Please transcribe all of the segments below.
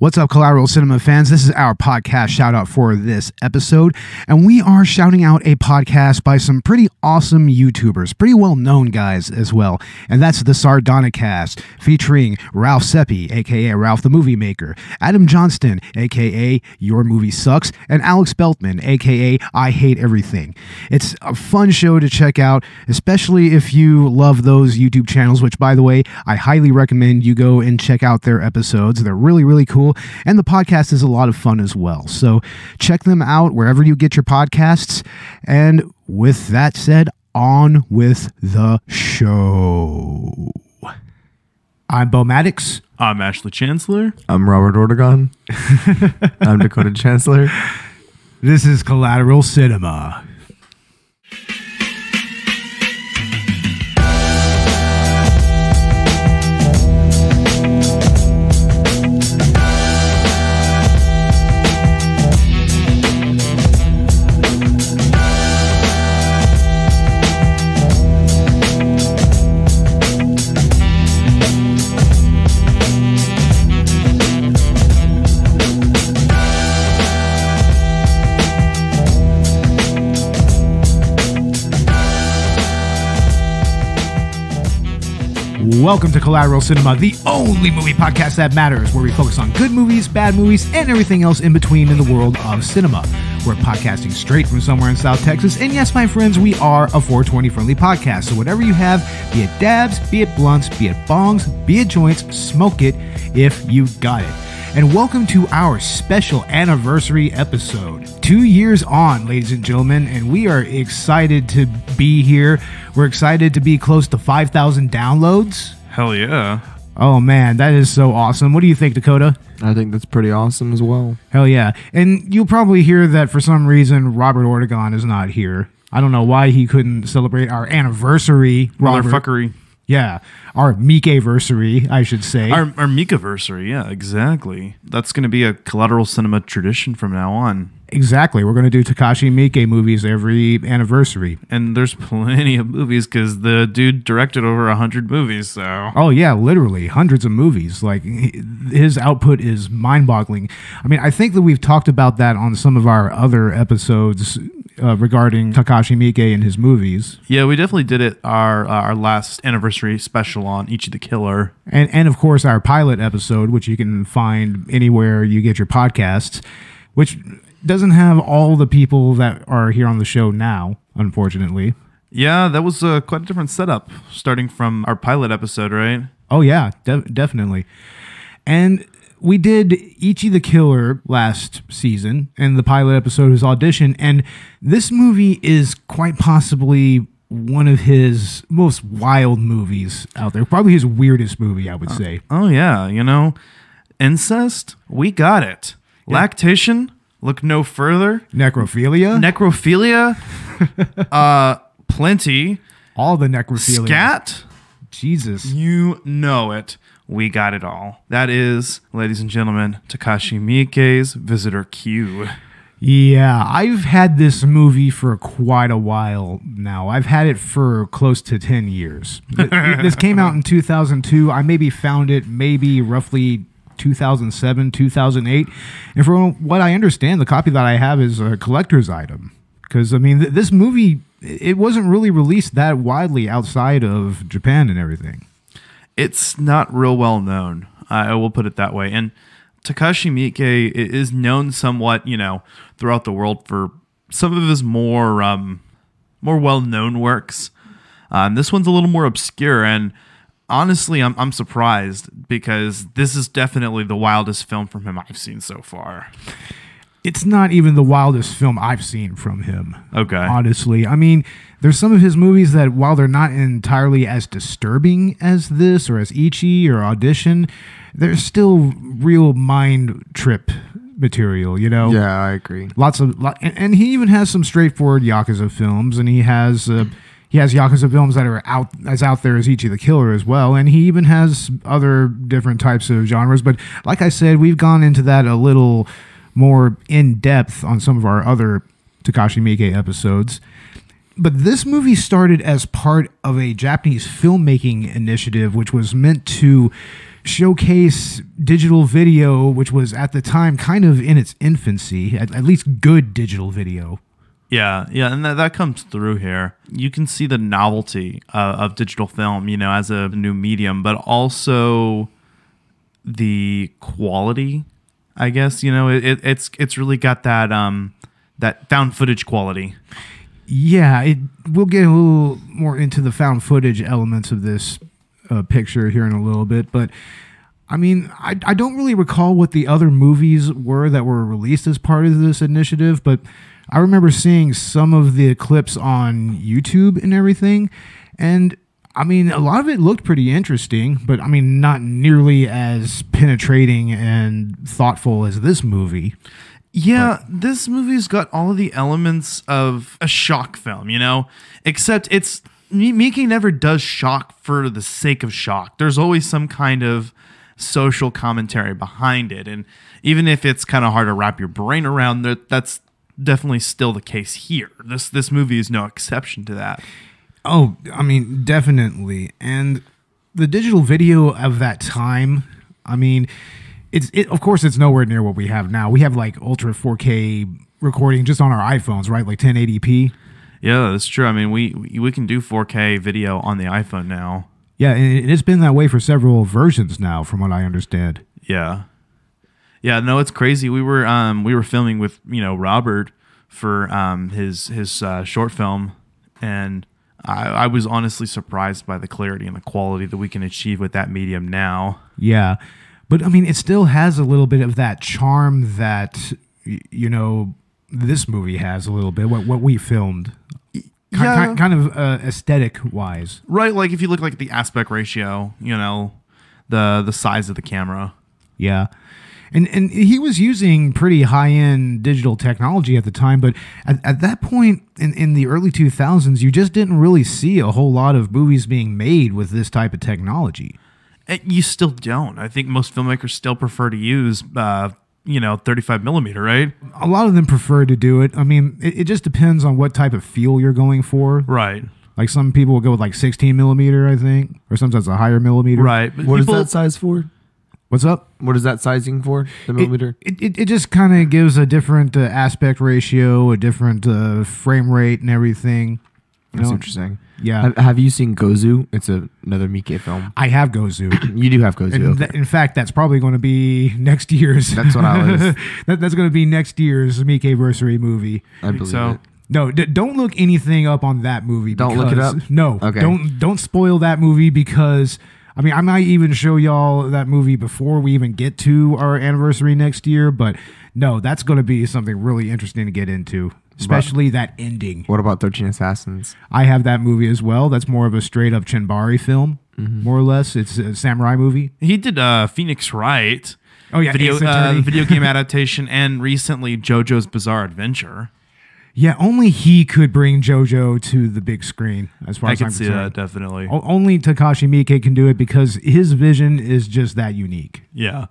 What's up, Collateral Cinema fans? This is our podcast shout out for this episode, and we are shouting out a podcast by some pretty awesome YouTubers, pretty well known guys as well, and that's the Sardonicast, featuring Ralph Sepe, aka Ralph the Movie Maker, Adam Johnston, aka Your Movie Sucks, and Alex Beltman, aka I Hate Everything. It's a fun show to check out, especially if you love those YouTube channels, which, by the way, I highly recommend you go and check out their episodes. They're really, really cool, and the podcast is a lot of fun as well. So check them out wherever you get your podcasts. And with that said, on with the show. I'm Beau Maddox. I'm Ashley Chancellor. I'm Robert Ortegon. I'm Dakota Chancellor. This is Collateral Cinema. Welcome to Collateral Cinema, the only movie podcast that matters, where we focus on good movies, bad movies, and everything else in between in the world of cinema. We're podcasting straight from somewhere in South Texas, and yes, my friends, we are a 420 friendly podcast. So whatever you have, be it dabs, be it blunts, be it bongs, be it joints, smoke it if you got it and welcome to our special anniversary episode. Two years on, ladies and gentlemen, and we are excited to be here. We're excited to be close to 5,000 downloads. Hell yeah. Oh man, that is so awesome. What do you think, Dakota? I think that's pretty awesome as well. Hell yeah. And you'll probably hear that for some reason Robert Ortegon is not here. I don't know why he couldn't celebrate our anniversary. Robert. Motherfuckery. Yeah, our Meek-versary, I should say. Our, our Mika-versary. Yeah, exactly. That's going to be a collateral cinema tradition from now on. exactly. We're going to do Takashi Miike movies every anniversary. And there's plenty of movies because the dude directed over a 100 movies, so. Oh yeah, literally hundreds of movies. Like his output is mind-boggling. I mean, I think that we've talked about that on some of our other episodes uh, regarding Takashi Miike and his movies. Yeah, we definitely did it our uh, our last anniversary special on Ichi the Killer. And and of course our pilot episode, which you can find anywhere you get your podcasts, which doesn't have all the people that are here on the show now, unfortunately. Yeah, that was uh, quite a different setup starting from our pilot episode, right? Oh yeah, de- definitely. And we did Ichi the Killer last season, and the pilot episode was Audition, and this movie is quite possibly one of his most wild movies out there. Probably his weirdest movie, I would say. Oh yeah, you know, incest, we got it. Lactation, look no further. Necrophilia, Necrophilia, uh, plenty. all the necrophilia. Scat, Jesus. you know it. We got it all. That is, ladies and gentlemen, Takashi Miike's Visitor Q. Yeah, I've had this movie for quite a while now. I've had it for close to 10 years. This came out in 2002. I maybe found it maybe roughly 2007, 2008. And from what I understand, the copy that I have is a collector's item. Because, I mean, th- this movie, it wasn't really released that widely outside of Japan and everything. It's not real well known. I will put it that way. And Takashi Miike is known somewhat, you know, throughout the world for some of his more um, more well known works. Um, this one's a little more obscure, and honestly, I'm I'm surprised because this is definitely the wildest film from him I've seen so far. It's not even the wildest film I've seen from him. Okay. honestly. I mean, there's some of his movies that, while they're not entirely as disturbing as this or as Ichi or Audition, they're still real mind trip material, you know? Yeah, I agree. Lots of, lot, and, and he even has some straightforward Yakuza films, and he has. Uh, he has Yakuza films that are out as out there as Ichi the Killer as well, and he even has other different types of genres. But like I said, we've gone into that a little more in depth on some of our other Takashi Miike episodes. But this movie started as part of a Japanese filmmaking initiative, which was meant to showcase digital video, which was at the time kind of in its infancy, at, at least good digital video. Yeah, yeah, and that, that comes through here. You can see the novelty uh, of digital film, you know, as a new medium, but also the quality. I guess you know it, it, it's it's really got that um that found footage quality. Yeah, it, we'll get a little more into the found footage elements of this uh, picture here in a little bit, but I mean, I, I don't really recall what the other movies were that were released as part of this initiative, but I remember seeing some of the clips on YouTube and everything, and I mean, a lot of it looked pretty interesting, but I mean, not nearly as penetrating and thoughtful as this movie. Yeah, this movie's got all of the elements of a shock film, you know, except it's Miike never does shock for the sake of shock. There's always some kind of social commentary behind it, and even if it's kind of hard to wrap your brain around, that that's definitely still the case here. This this movie is no exception to that. Oh, I mean, definitely. And the digital video of that time, I mean, it's it, of course it's nowhere near what we have now. We have like ultra 4K recording just on our iPhones, right? Like 1080p. Yeah, that's true. I mean, we we can do 4K video on the iPhone now. Yeah, and it's been that way for several versions now, from what I understand. Yeah, yeah. No, it's crazy. We were um we were filming with you know Robert for um his his uh, short film, and I, I was honestly surprised by the clarity and the quality that we can achieve with that medium now. Yeah, but I mean, it still has a little bit of that charm that you know this movie has a little bit. What what we filmed, Yeah. ki- kind of uh, aesthetic wise. Right, like if you look like the aspect ratio, you know, the the size of the camera. Yeah. And and he was using pretty high end digital technology at the time, but at, at that point in, in the early 2000s, you just didn't really see a whole lot of movies being made with this type of technology. And you still don't. I think most filmmakers still prefer to use, uh, you know, 35 millimeter, right? A lot of them prefer to do it. I mean, it, it just depends on what type of feel you're going for. Right, Like some people will go with like 16 millimeter, I think, or sometimes a higher millimeter. right. But What is people- that size for? What's up? What is that sizing for? The millimeter? It, it, it just kind of gives a different uh, aspect ratio, a different uh, frame rate, and everything. You That's know? interesting. Yeah. Have, have you seen Gozu? It's a, another Miike film. I have Gozu. You do have Gozu. And okay. th- in fact, that's probably going to be next year's. That's what I was- that, that's going to be next year's Miike anniversary movie. I believe so. it. No, d- don't look anything up on that movie. Don't look it up? No, Okay. don't don't spoil that movie because I mean I might even show y'all that movie before we even get to our anniversary next year. But no, that's going to be something really interesting to get into, especially that ending. What about 13 Assassins? I have that movie as well. That's more of a straight up Chanbara film, Mm-hmm. more or less. It's a samurai movie. He did uh, Phoenix Wright. Oh yeah, video uh, video game adaptation, and recently JoJo's Bizarre Adventure. Yeah, only he could bring JoJo to the big screen. As far I as can I'm see concerned. that definitely. O- only Takashi Miike can do it because his vision is just that unique. Yeah,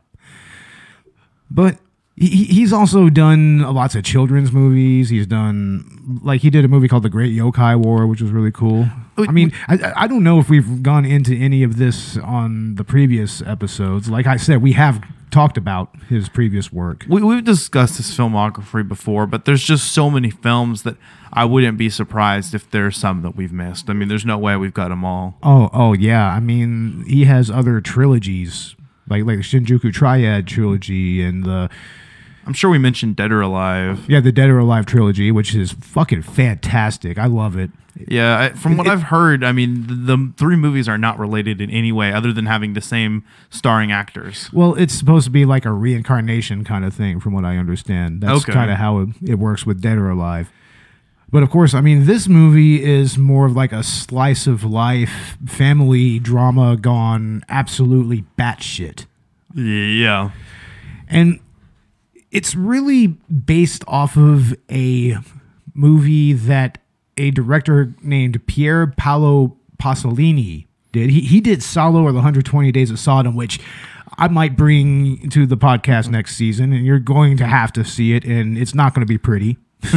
But he, he- he's also done lots of children's movies. He's done like he did a movie called The Great Yokai War, which was really cool. Oh, I mean, I, I- don't know if we've gone into any of this on the previous episodes. Like I said, we have talked about his previous work. we, we've discussed his filmography before, but there's just so many films that I wouldn't be surprised if there's some that we've missed. I mean, there's no way we've got them all. Oh, oh yeah. I mean, he has other trilogies like like the Shinjuku Triad trilogy and the I'm sure we mentioned Dead or Alive. yeah the Dead or Alive trilogy, which is fucking fantastic. I love it. Yeah, I, from what It- I've heard, I mean, the, the three movies are not related in any way other than having the same starring actors. Well, it's supposed to be like a reincarnation kind of thing, from what I understand. That's Okay. kind of how it, it works with Dead or Alive. But of course, I mean, this movie is more of like a slice of life family drama gone absolutely batshit. Yeah. And it's really based off of a movie that a director named Pier Paolo Pasolini did. He, he did Salo or the 120 Days of Sodom, which I might bring to the podcast next season, and you're going to have to see it, and it's not going to be pretty.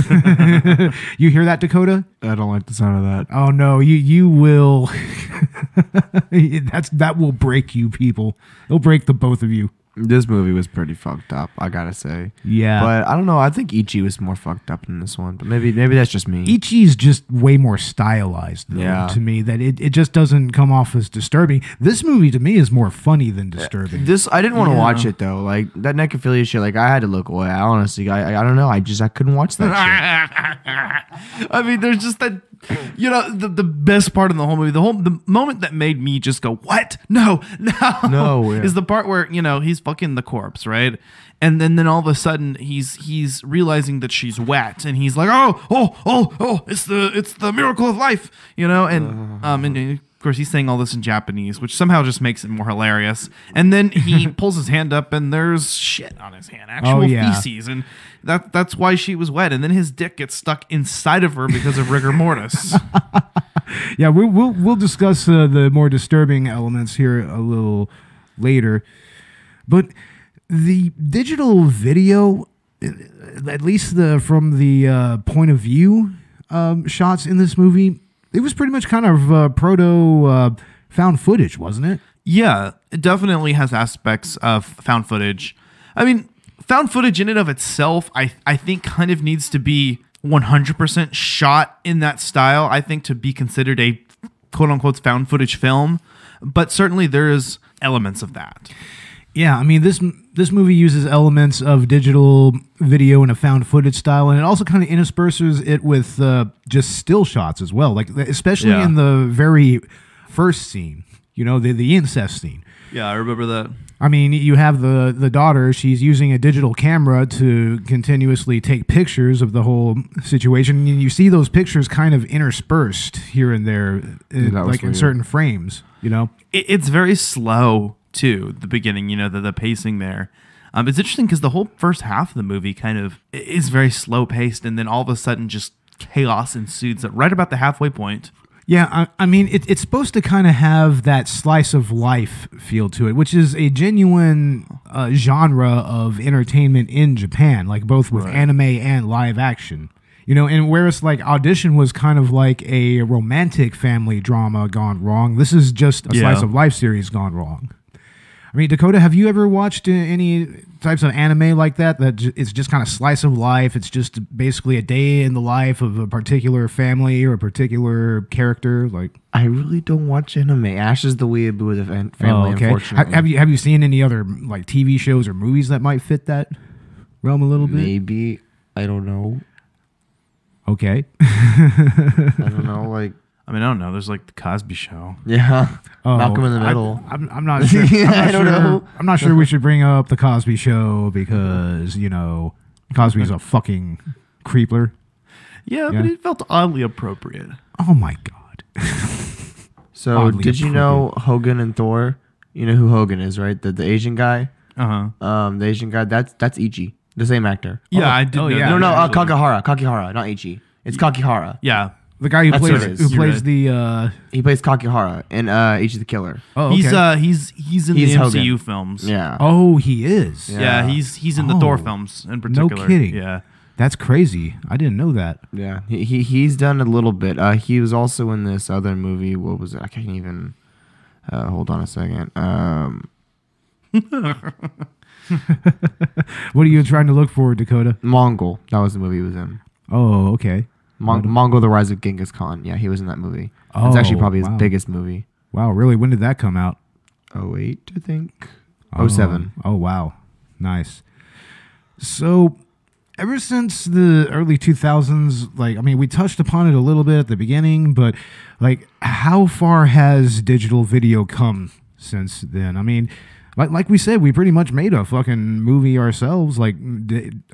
you hear that, Dakota? I don't like the sound of that. Oh no, you you will. That's that will break you, people. It'll break the both of you. This movie was pretty fucked up, I gotta say. Yeah. But I don't know. I think Ichi was more fucked up than this one. But maybe maybe that's just me. Ichi's just way more stylized though, Yeah. to me that it, it just doesn't come off as disturbing. This movie to me is more funny than disturbing. This I didn't want to Yeah. watch it though. Like that necrophilia shit. Like I had to look away. I honestly, I, I I don't know. I just I couldn't watch that I mean, there's just that, you know, the, the best part in the whole movie, the whole the moment that made me just go, "What? No, no, No, yeah. is the part where you know he's fucking the corpse, right? And then then all of a sudden he's he's realizing that she's wet, and he's like, "Oh, oh, oh, oh! It's the it's the miracle of life," you know, and um and. Of course, he's saying all this in Japanese, which somehow just makes it more hilarious. And then he pulls his hand up, and there's shit on his hand, actual Oh, yeah. feces, and that that's why she was wet. And then his dick gets stuck inside of her because of rigor mortis. Yeah, we'll we'll, we'll discuss uh, the more disturbing elements here a little later, but the digital video, uh, at least the from the uh, point of view um, shots in this movie, it was pretty much kind of uh, proto uh, found footage, wasn't it? yeah, it definitely has aspects of found footage. I mean, found footage in and of itself, I I think kind of needs to be 100% shot in that style. I think to be considered a quote unquote found footage film, but certainly there is elements of that. Yeah, I mean this this movie uses elements of digital video in a found footage style, and it also kind of intersperses it with uh, just still shots as well. Like especially Yeah. in the very first scene, you know, the the incest scene. Yeah, I remember that. I mean, you have the the daughter. She's using a digital camera to continuously take pictures of the whole situation, and you see those pictures kind of interspersed here and there, uh, that was like in certain frames. You know. it, it's very slow too the beginning you know the, the pacing there um, it's interesting because the whole first half of the movie kind of is very slow paced and then all of a sudden just chaos ensues at right about the halfway point Yeah, I, I mean, it, it's supposed to kind of have that slice of life feel to it, which is a genuine uh, genre of entertainment in Japan, like both with anime and live action. You know, and whereas like Audition was kind of like a romantic family drama gone wrong, this is just a slice of life series gone wrong. I mean, Dakota, have you ever watched uh, any types of anime like that? That it's just kind of slice of life. It's just basically a day in the life of a particular family or a particular character. Like, I really don't watch anime. Ash is the weeaboo of the family, oh, okay. Unfortunately. have you have you seen any other like TV shows or movies that might fit that realm a little bit? Maybe I don't know. Okay. I don't know. Like i mean i don't know there's like the cosby show yeah, Oh, Malcolm in the I- Middle. I'm, I'm not sure. I'm not I don't sure, know. I'm not sure we should bring up the Cosby Show because you know Cosby's a fucking creeper. yeah, Yeah. but it felt oddly appropriate Oh my god. so Oddly did you know Hogun and Thor? You know who Hogun is, right? The the Asian guy. uh-huh Um, the Asian guy. That's that's Ichi, the same actor. yeah Oh, i did oh, know yeah. that, no, no, uh, actually. Kakihara, Kakihara, not Ichi. It's Kakihara. yeah The guy who That's plays what it is. who You're plays right. the uh He plays Kakihara in uh, Ichi the Killer. oh okay. he's uh he's he's in He's the Hogun. mcu films Yeah. oh he is. Yeah. yeah he's he's in the thor Oh. films in No particular kidding. yeah That's crazy. I didn't know that. Yeah, he, he he's done a little bit. Uh, he was also in this other movie. What was it? I can't even. Uh, hold on a second. Um, What are you trying to look for, Dakota? Mongol. That was the movie he was in. Oh, okay. Mon- Mongol: The Rise of Genghis Khan. Yeah, he was in that movie. it's Oh, actually probably his wow. biggest movie. Wow, really? When did that come out? Oh eight, I think. Oh, oh seven. Oh, wow. Nice. So, ever since the early 2000s, like, I mean, we touched upon it a little bit at the beginning, but, like, how far has digital video come since then? I mean, like, like we said, we pretty much made a fucking movie ourselves. Like,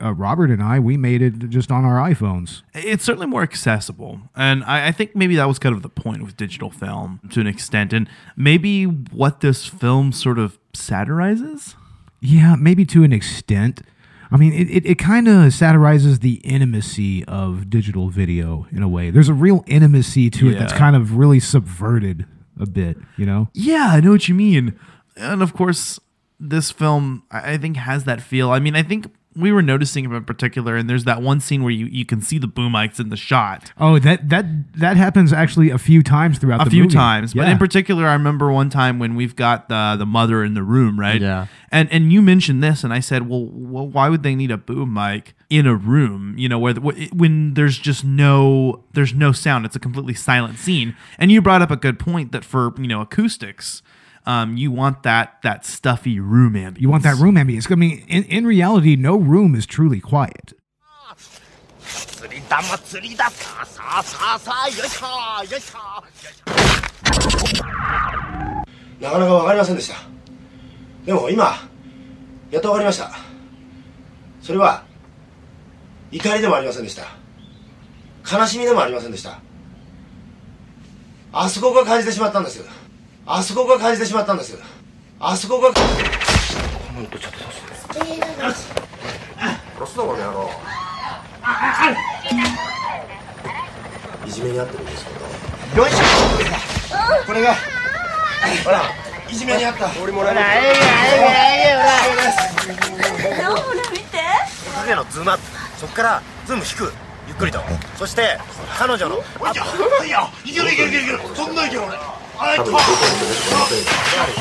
uh, Robert and I, we made it just on our iPhones. it's certainly more accessible and I, I think maybe that was kind of the point with digital film to an extent and maybe what this film sort of satirizes Yeah, maybe to an extent. I mean, it, it, it kind of satirizes the intimacy of digital video in a way. There's a real intimacy to it that's kind of really subverted a bit, you know? yeah i know what you mean and of course this film i think has that feel i mean i think we were noticing him in particular, and there's that one scene where you, you can see the boom mics in the shot Oh, that that that happens actually a few times throughout a few movie. times. But in particular, I remember one time when we've got the the mother in the room, right? Yeah. And and you mentioned this, and I said, well, well why would they need a boom mic in a room? You know, where the, when there's just no there's no sound. It's a completely silent scene. And you brought up a good point that for you know acoustics. Um, you want that that stuffy room ambience. you want that room ambience. I mean, in, in reality, no room is truly quiet. 釣り玉釣りださあさあさあさあよいしょよいしょなかなか分かりませんでしたでも今やっと分かりましたそれは怒りでもありませんでした悲しみでもありませんでしたあそこが感じてしまったんですあそこが感じてしまったんです。あそこが本当ちょっと殺すぞこの野郎いじめにあってるんですけどよいしょこれがほらいじめにあった俺もらえるほらほらほら見て影のズームアップそこからズーム引くゆっくりとそして彼女のいやいやいけるいけるいけるそんないける俺多分出てると思いんだから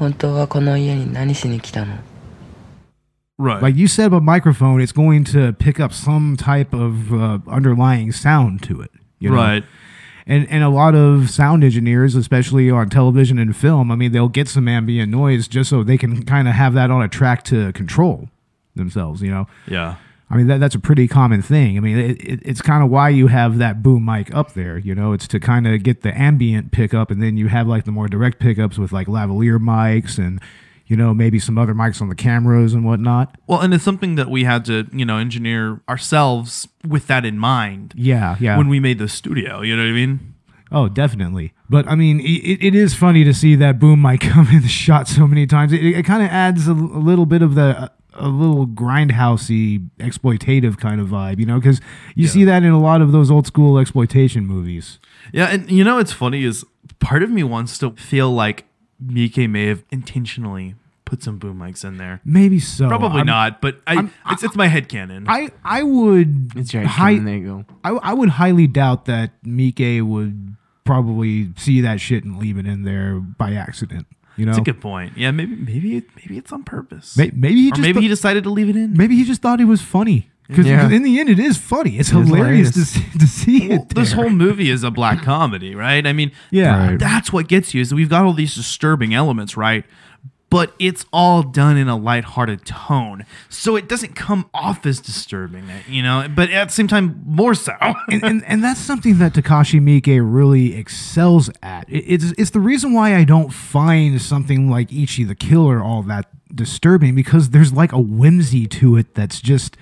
本当はこの家に何しに来たの right? Like you said about microphone, it's going to pick up some type of uh, underlying sound to it. You know? right. And and a lot of sound engineers, especially on television and film, I mean, they'll get some ambient noise just so they can kind of have that on a track to control themselves. You know. Yeah. I mean, that, that's a pretty common thing. I mean, it, it, it's kind of why you have that boom mic up there. You know, it's to kind of get the ambient pickup, and then you have like the more direct pickups with like lavalier mics and, you know, maybe some other mics on the cameras and whatnot. Well, and it's something that we had to, you know, engineer ourselves with that in mind Yeah, yeah. when we made the studio. You know what I mean? oh, definitely. But I mean, it, it is funny to see that boom mic come in the shot so many times. It, it kind of adds a, a little bit of the. Uh, A little grindhousey, exploitative kind of vibe, you know, because you see that in a lot of those old school exploitation movies. Yeah, and you know what's funny is part of me wants to feel like Miike may have intentionally put some boom mics in there. Maybe so. Probably I'm- not, but I, I'm- it's it's my head canon. I I would It's right. hi- there you go. I, I would highly doubt that Miike would probably see that shit and leave it in there by accident. You know, That's a good point. Yeah, maybe maybe it, maybe it's on purpose. May- maybe he or just maybe thought- he decided to leave it in. maybe he just thought it was funny because Yeah. in the end it is funny. It's It is hilarious to see, to see Well, it. this whole movie is a black comedy, right? I mean, Yeah. Right. that's what gets you. Is we've got all these disturbing elements, right? But it's all done in a lighthearted tone, so it doesn't come off as disturbing, you know. But at the same time, more so. and, and and that's something that Takashi Miike really excels at. It- it's it's the reason why I don't find something like Ichi the Killer all that disturbing because there's like a whimsy to it that's just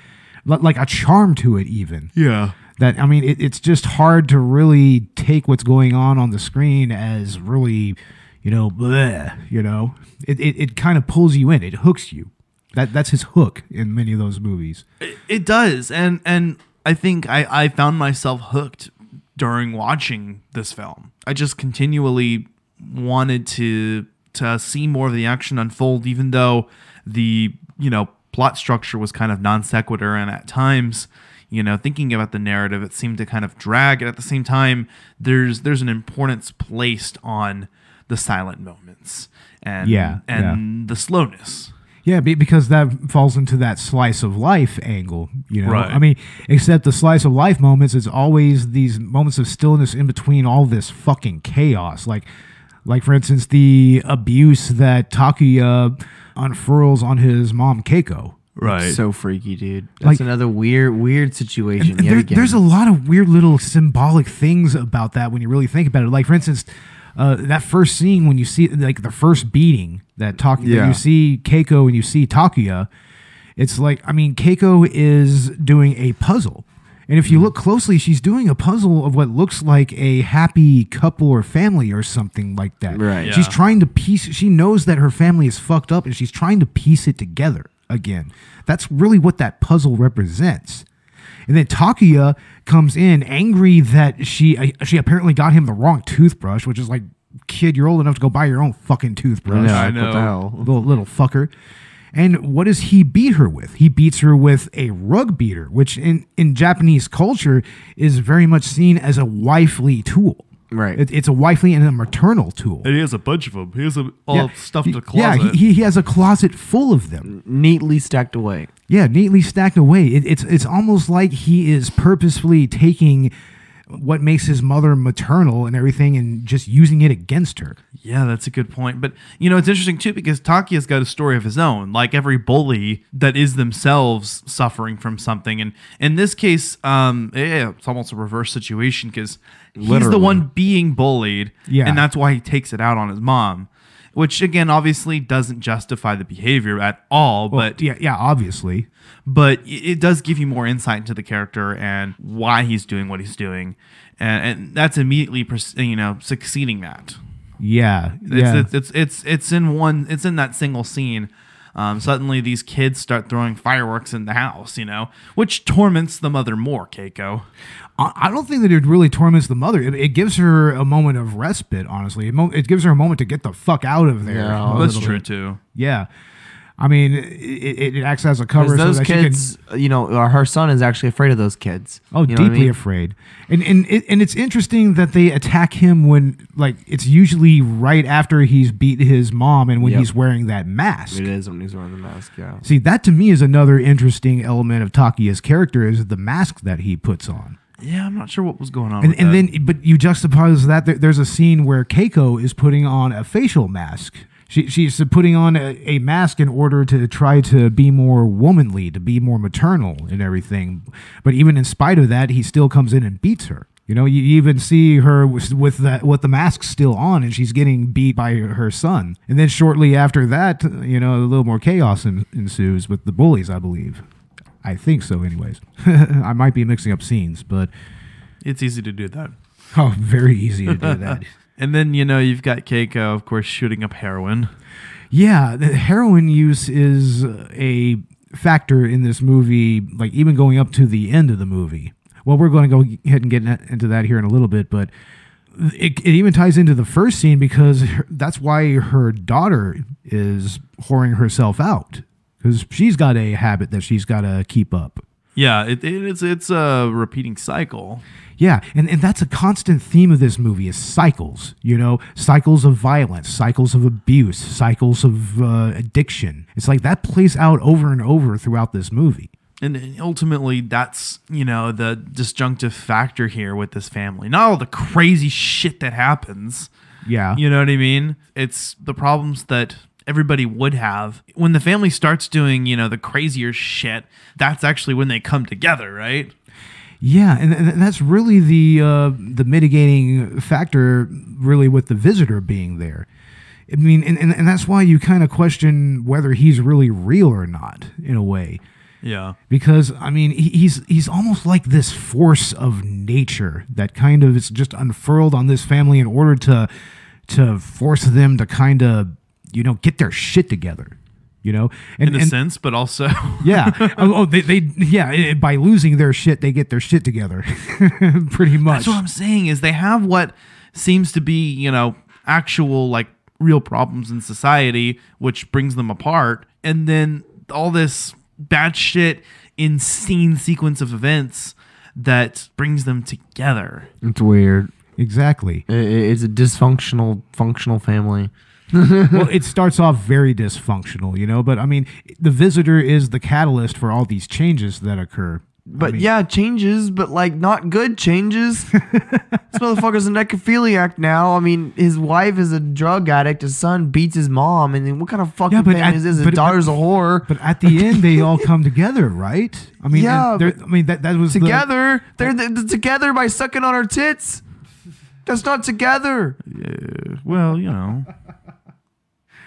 like a charm to it even. yeah. That I mean, it, it's just hard to really take what's going on on the screen as really, you know, bleh, you know. It it, it kind of pulls you in. It hooks you. That that's his hook in many of those movies. It does, and and I think I I found myself hooked during watching this film. I just continually wanted to to see more of the action unfold, even though the you know plot structure was kind of non sequitur, and at times. You know, thinking about the narrative, it seemed to kind of drag. And at the same time, there's there's an importance placed on the silent moments and Yeah, and the slowness. Yeah, because that falls into that slice of life angle, you know. Right. I mean, except the slice of life moments is always these moments of stillness in between all this fucking chaos. Like, like for instance, the abuse that Takuya unfurls on his mom Keiko. Right. So freaky, dude. That's Like- another weird, weird situation. And yet there- again. there's a lot of weird little symbolic things about that when you really think about it. Like for instance, uh, that first scene when you see like the first beating that Takuya, Yeah. you see Keiko and you see Takuya. It's like I mean Keiko is doing a puzzle, And if you look closely, she's doing a puzzle of what looks like a happy couple or family or something like that. Right. She's trying to piece, she knows that her family is fucked up and she's trying to piece it together again. That's really what that puzzle represents. And then Takuya comes in angry that she uh, she apparently got him the wrong toothbrush, which is like, kid, you're old enough to go buy your own fucking toothbrush Yeah, I like, What know. the hell? little little fucker. And what does he beat her with? He beats her with a rug beater, which in, in Japanese culture is very much seen as a wifely tool. Right. It, it's a wifely and a maternal tool. And he has a bunch of them. He has a, all Yeah, stuffed in a closet. Yeah, he, he has a closet full of them. Neatly stacked away. Yeah, neatly stacked away. It, it's it's almost like he is purposefully taking what makes his mother maternal and everything and just using it against her. Yeah, that's a good point. But you know, it's interesting too because Takuya's got a story of his own, like every bully that is themselves suffering from something. And in this case, um, yeah, it's almost a reverse situation because he's the one being bullied, Yeah. and that's why he takes it out on his mom. Which again, obviously, doesn't justify the behavior at all, but yeah, yeah, obviously. but it it does give you more insight into the character and why he's doing what he's doing, and, and that's immediately you know succeeding that. Yeah, It's, yeah. it's it's it's it's in one. It's in that single scene. Um, suddenly, these kids start throwing fireworks in the house, you know, which torments the mother more. Keiko. I I don't think that it really torments the mother. It, it gives her a moment of respite. Honestly, it, mo- it gives her a moment to get the fuck out of there. Yeah, That's true bit. too. Yeah, I mean, it, it, acts as a cover. Because so those that she can- kids, you know, uh, her son is actually afraid of those kids. Oh, You know what I deeply mean? afraid. And and it, and it's interesting that they attack him when like it's usually right after he's beat his mom and when Yep. he's wearing that mask. It is when he's wearing the mask. Yeah. See, that to me is another interesting element of Takuya's character is the mask that he puts on. Yeah, I'm not sure what was going on. And, and then, but you juxtapose that. There, there's a scene where Keiko is putting on a facial mask. She, she's putting on a, a mask in order to try to be more womanly, to be more maternal and everything. But even in spite of that, he still comes in and beats her. You know, you even see her with, with that with the mask still on, and she's getting beat by her son. And then shortly after that, you know, a little more chaos en- ensues with the bullies, I believe. I think so, anyways. I might be mixing up scenes, but it's easy to do that. Oh, very easy to do that. And then you know you've got Keiko, of course, shooting up heroin. yeah, the heroin use is a factor in this movie, like even going up to the end of the movie. Well, we're going to go ahead and get into that here in a little bit, but it, it even ties into the first scene because that's why her daughter is whoring herself out because she's got a habit that she's got to keep up. Yeah, it, it, it's it's a repeating cycle. Yeah, and, and that's a constant theme of this movie is cycles, you know, cycles of violence, cycles of abuse, cycles of uh, addiction. It's like that plays out over and over throughout this movie. And ultimately, that's you know the disjunctive factor here with this family. Not all the crazy shit that happens. Yeah. You know what I mean? It's the problems that everybody would have when the family starts doing you know the crazier shit. That's actually when they come together, right? Yeah, and, and that's really the uh, the mitigating factor, really, with the visitor being there. I mean, and, and, and that's why you kind of question whether he's really real or not, in a way. Yeah. because I mean he- he's he's almost like this force of nature that kind of is just unfurled on this family in order to to force them to kind of you know get their shit together, you know. And, In a and- sense, but also yeah, oh, oh, they, they yeah by losing their shit they get their shit together, pretty much. That's what I'm saying is they have what seems to be, you know, actual like real problems in society, which brings them apart. And then all this bad shit, insane sequence of events that brings them together. It's weird. exactly. I- I- It's a dysfunctional, functional family. well, it starts off very dysfunctional, you know, but I mean, the visitor is the catalyst for all these changes that occur. But yeah, changes, but like not good changes. this motherfucker's a necrophiliac now. I mean, his wife is a drug addict. His son beats his mom. And then what kind of fucking Yeah, but at- is this? His but- daughter's a whore. But at the end, they all come together, right? I mean, Yeah, they're- but I mean that that was the- together, they're, they're together by sucking on her tits. That's not together. Yeah, Well, you know.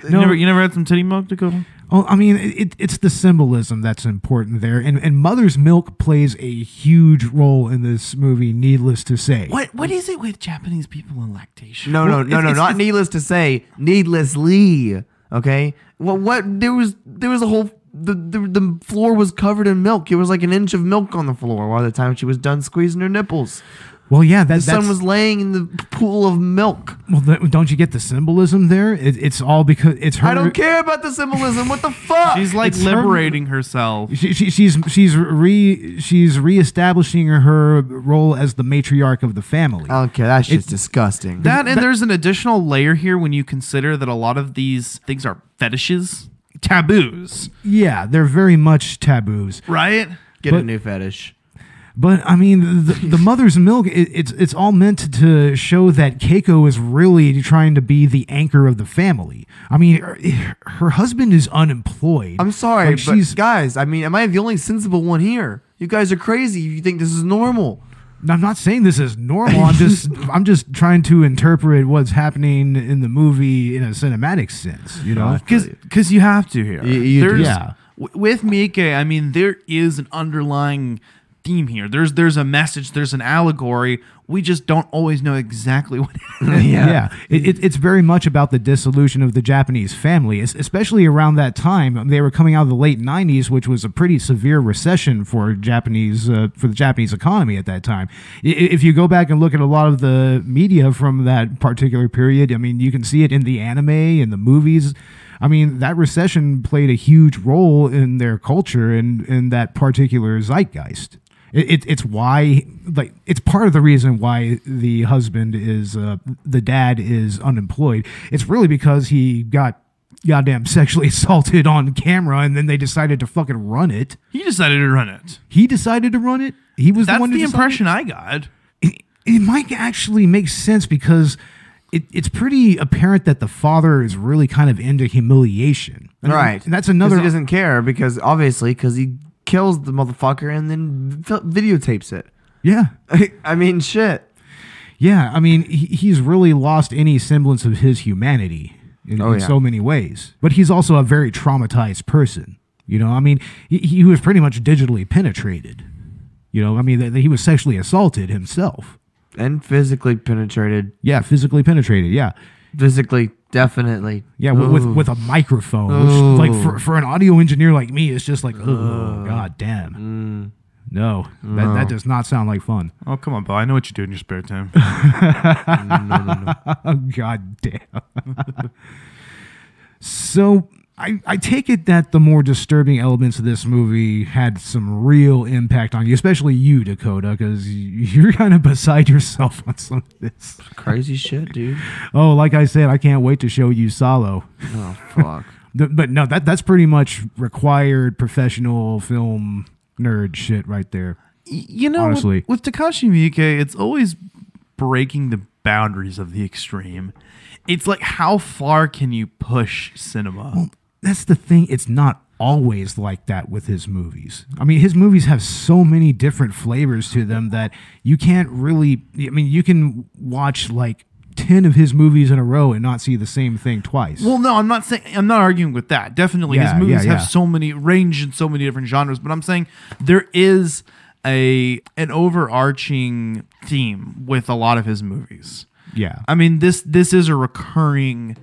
No. You never you never had some titty milk, Dakota? Oh, I mean, it, it's the symbolism that's important there, and and mother's milk plays a huge role in this movie. Needless to say, What what is it with Japanese people and lactation? No, no, no, no. it's- Not it's- needless to say, needlessly. Okay. Well, what there was there was a whole the, the the floor was covered in milk. It was like an inch of milk on the floor by the time she was done squeezing her nipples. Well, yeah, that, The son was laying in the pool of milk. well. th- don't you get the symbolism there? It, it's all because it's her. I don't care about the symbolism. What the fuck? She's like It's her- liberating herself. She, she, she's she's re she's reestablishing her role as the matriarch of the family. okay, that's just It- disgusting. That and there's an additional layer here when you consider that a lot of these things are fetishes, taboos, yeah, they're very much taboos. right? Get a new fetish. But I mean, the, the mother's milk. It, it's it's all meant to, to show that Keiko is really trying to be the anchor of the family. I mean, her, her husband is unemployed. I'm sorry, Like, but guys, I mean, am I the only sensible one here? You guys are crazy. if You think this is normal? I'm not saying this is normal. I'm just I'm just trying to interpret what's happening in the movie in a cinematic sense. You know, Because because you have to here. You- you do. Yeah. With Miike, I mean, there is an underlying theme here. There's there's a message. There's an allegory. We just don't always know exactly what. yeah, It, it, it's very much about the dissolution of the Japanese family, es- especially around that time. They were coming out of the late '90s, which was a pretty severe recession for Japanese uh, for the Japanese economy at that time. I- i- If you go back and look at a lot of the media from that particular period, I mean, you can see it in the anime and the movies. I mean, that recession played a huge role in their culture and in that particular zeitgeist. It, it, it's why, like, it's part of the reason why the husband is, uh, the dad is unemployed. It's really because he got goddamn sexually assaulted on camera and then they decided to fucking run it. he decided to run it. He decided to run it. He was the That's one the who decided- impression I got. it, it might actually make sense because it, it's pretty apparent that the father is really kind of into humiliation. And- Right. And that's 'Cause another. He doesn't care because obviously because he kills the motherfucker and then videotapes it. yeah. I mean, shit. Yeah. I mean, he, he's really lost any semblance of his humanity in, Oh, in yeah. so many ways. But he's also a very traumatized person. You know, I mean, he, he was pretty much digitally penetrated. You know, I mean, th- he was sexually assaulted himself. And physically penetrated. Yeah, physically penetrated. Yeah. Physically, definitely. Yeah, with, with with a microphone, which like for, for an audio engineer like me, it's just like, oh god damn. Mm. No, that, that does not sound like fun. Oh come on, Bill. I know what you do in your spare time. Oh god damn. so I I take it that the more disturbing elements of this movie had some real impact on you, especially you, Dakota, because you're kind of beside yourself on some of this. crazy shit, dude. Oh, like I said, I can't wait to show you Salo. Oh fuck. But no, that that's pretty much required professional film nerd shit right there. You know, Honestly. with, with Takashi Miike, it's always breaking the boundaries of the extreme. It's like how far can you push cinema? That's the thing. It's not always like that with his movies. I mean, his movies have so many different flavors to them that you can't really. I mean, you can watch like ten of his movies in a row and not see the same thing twice. Well, no, I'm not saying I'm not arguing with that. Definitely, Yeah, his movies yeah, have so many range in so many different genres. But I'm saying there is a an overarching theme with a lot of his movies. yeah. I mean this this is a recurring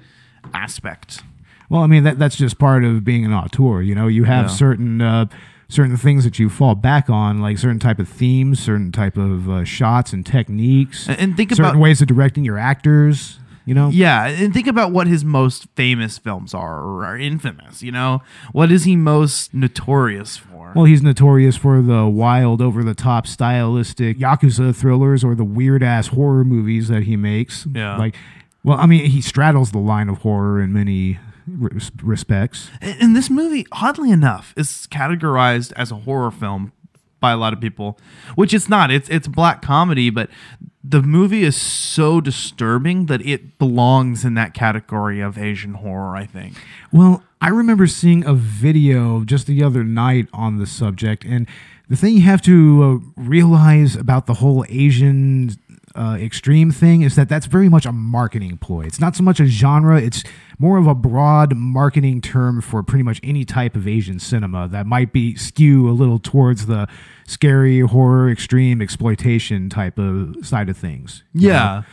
aspect. Well, I mean that that's just part of being an auteur. You know, you have Yeah. certain uh, certain things that you fall back on, like certain type of themes, certain type of uh, shots and techniques, And- and think certain about- ways of directing your actors. You know, Yeah, and think about what his most famous films are or are infamous. You know, what is he most notorious for? Well, he's notorious for the wild, over the top, stylistic yakuza thrillers or the weird ass horror movies that he makes. Yeah. Like, well, I mean, he straddles the line of horror in many respects. And this movie, oddly enough, is categorized as a horror film by a lot of people, which it's not. It's it's black comedy, but the movie is so disturbing that it belongs in that category of Asian horror. I think. Well, I remember seeing a video just the other night on the subject, and the thing you have to uh, realize about the whole Asian uh, extreme thing is that that's very much a marketing ploy. It's not so much a genre; it's more of a broad marketing term for pretty much any type of Asian cinema that might be skew a little towards the scary, horror, extreme exploitation type of side of things. you know? Yeah.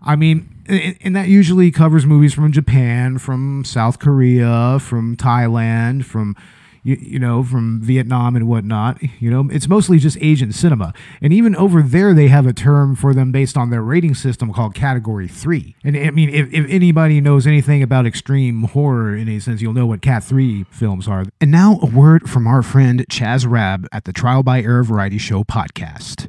I mean, and that usually covers movies from Japan, from South Korea, from Thailand, from you, you know, from Vietnam and whatnot. You know, it's mostly just Asian cinema, and even over there, they have a term for them based on their rating system called Category Three. And I mean, if, if anybody knows anything about extreme horror in any sense, you'll know what Cat Three films are. And now, a word from our friend Chaz Rab at the Trial by Error Variety Show podcast.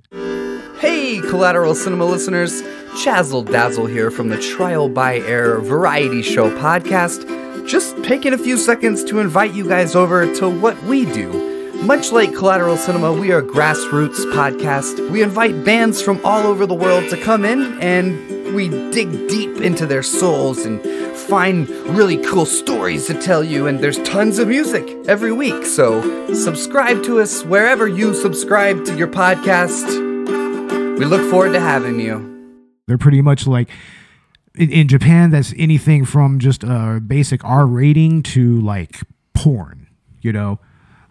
Hey, Collateral Cinema listeners! Chazzle Dazzle here from the Trial by Error Variety Show podcast. Just taking a few seconds to invite you guys over to what we do. Much like Collateral Cinema, we are a grassroots podcast. We invite bands from all over the world to come in and we dig deep into their souls and find really cool stories to tell you. And there's tons of music every week. So subscribe to us wherever you subscribe to your podcast. We look forward to having you. They're pretty much like in, in Japan. That's anything from just a basic R rating to like porn. You know,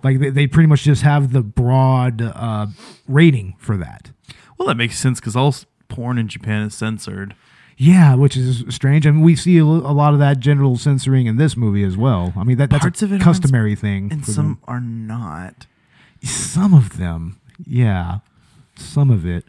like they, they pretty much just have the broad uh, rating for that. Well, that makes sense because all porn in Japan is censored. Yeah, which is strange. I mean, we see a, lot of that general censoring in this movie as well. I mean, that, that's Parts a of it customary thing. And some them. are not. some of them, yeah, some of it.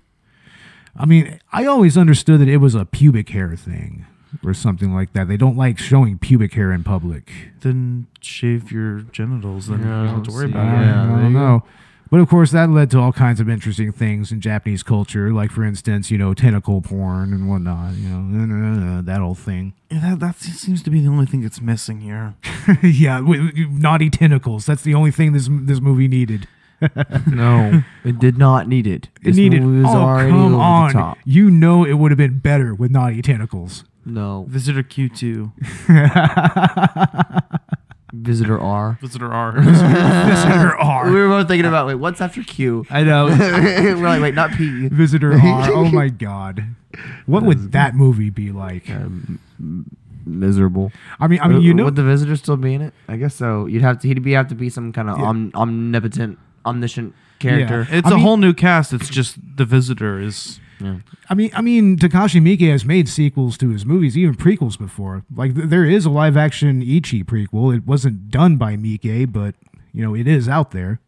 I mean, I always understood that it was a pubic hair thing or something like that. They don't like showing pubic hair in public. Then shave your genitals, then Yeah, you don't have to worry see, about I it. yeah. there don't you go. know. But of course, that led to all kinds of interesting things in Japanese culture, like for instance, you know, tentacle porn and whatnot. You know, uh, uh, uh, that whole thing. Yeah, that, that seems to be the only thing that's missing here. yeah, w- w- naughty tentacles. That's the only thing this this movie needed. No, it did not need it. It This needed. movie was oh, already come over on! the top. You know it would have been better with naughty tentacles. No, Visitor Q2. Visitor R. Visitor R. Visitor R. We were both thinking about wait, what's after Q? I know. we're like, wait, not P. Visitor R. Oh my god. What would that movie be like? Uh, miserable. I mean, I mean, you know, would the visitor still be in it? I guess so. You'd have to. He'd be have to be some kind of Yeah. om, omnipotent, omniscient character. It's I a mean- whole new cast. It's just the Visitor is. I mean, I mean, Takashi Miike has made sequels to his movies, even prequels before. Like, th- there is a live-action Ichi prequel. It wasn't done by Miike, but you know, it is out there.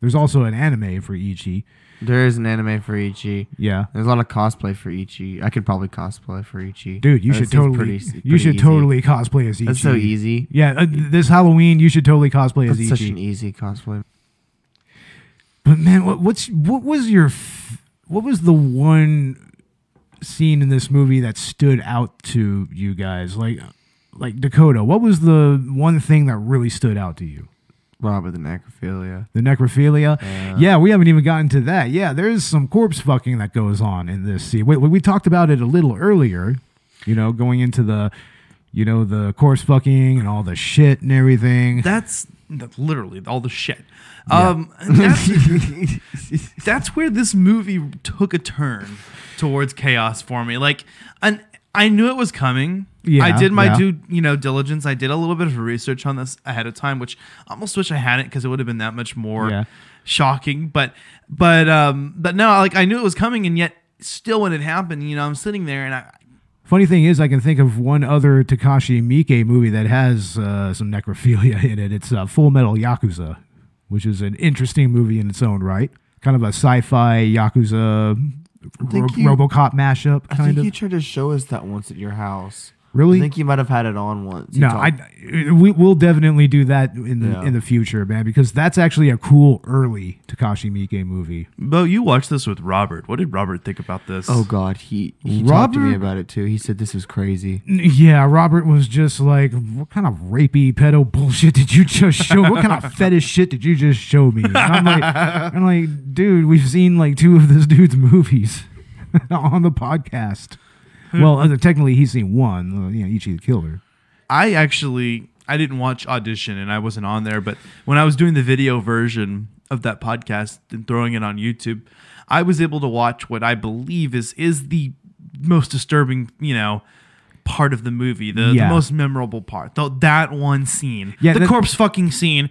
There's also an anime for Ichi. There is an anime for Ichi. Yeah. There's a lot of cosplay for Ichi. I could probably cosplay for Ichi. Dude, you That should seems totally, pretty- you should easy. totally cosplay as Ichi. That's so easy. Yeah, uh, this Halloween you should totally cosplay as That's Ichi. such an easy cosplay. But man, what, what's what was your what was the one scene in this movie that stood out to you guys? Like like Dakota, what was the one thing that really stood out to you? Robert the necrophilia. The necrophilia. Yeah. Yeah, we haven't even gotten to that. Yeah, there's some corpse fucking that goes on in this scene. We, we talked about it a little earlier. You know, going into the, you know, the corpse fucking and all the shit and everything. That's literally all the shit. Um, that's, that's where this movie took a turn towards chaos for me. Like, and I knew it was coming. Yeah, I did my yeah. due, you know, diligence. I did a little bit of research on this ahead of time, which I almost wish I hadn't because it would have been that much more Yeah. shocking. But, but, um, but no, like I knew it was coming, and yet still when it happened, you know, I'm sitting there and I, Funny thing is, I can think of one other Takashi Miike movie that has uh, some necrophilia in it. It's uh, Full Metal Yakuza, which is an interesting movie in its own right. Kind of a sci-fi Yakuza ro- you- RoboCop mashup, I think of. you tried to show us that once at your house. Really? I think you might have had it on once. You no, talked- I we will definitely do that in the Yeah. in the future, man, because that's actually a cool early Takashi Miike movie. Beau, you watched this with Robert. What did Robert think about this? Oh God, he he talked to me Robert- about it too. He said this is crazy. Yeah, Robert was just like, "What kind of rapey pedo bullshit did you just show? what kind of fetish shit did you just show me?" And I'm like, I'm like, dude, we've seen like two of this dude's movies on the podcast. Well, uh, technically, he's seen one. Uh, you know, Ichi the Killer. I actually I didn't watch audition and I wasn't on there, but when I was doing the video version of that podcast and throwing it on YouTube, I was able to watch what I believe is is the most disturbing, you know, part of the movie, the, Yeah. the most memorable part. Though that one scene, Yeah, the that- corpse fucking scene,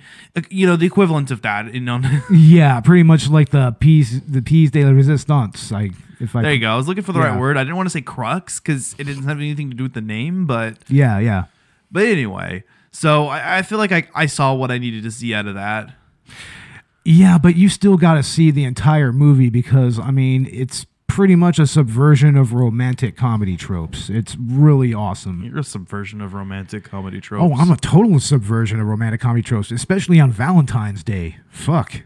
you know, the equivalent of that. You know, Yeah, pretty much like the piece, the piece de la resistance. Like if I there you go. I was looking for the Yeah. right word. I didn't want to say crux because it didn't have anything to do with the name, but Yeah, yeah. but anyway. So I, I feel like I, I saw what I needed to see out of that. Yeah, but you still got to see the entire movie because I mean, it's pretty much a subversion of romantic comedy tropes. It's really awesome. You're a subversion of romantic comedy tropes. Oh, I'm a total subversion of romantic comedy tropes, especially on Valentine's Day. Fuck.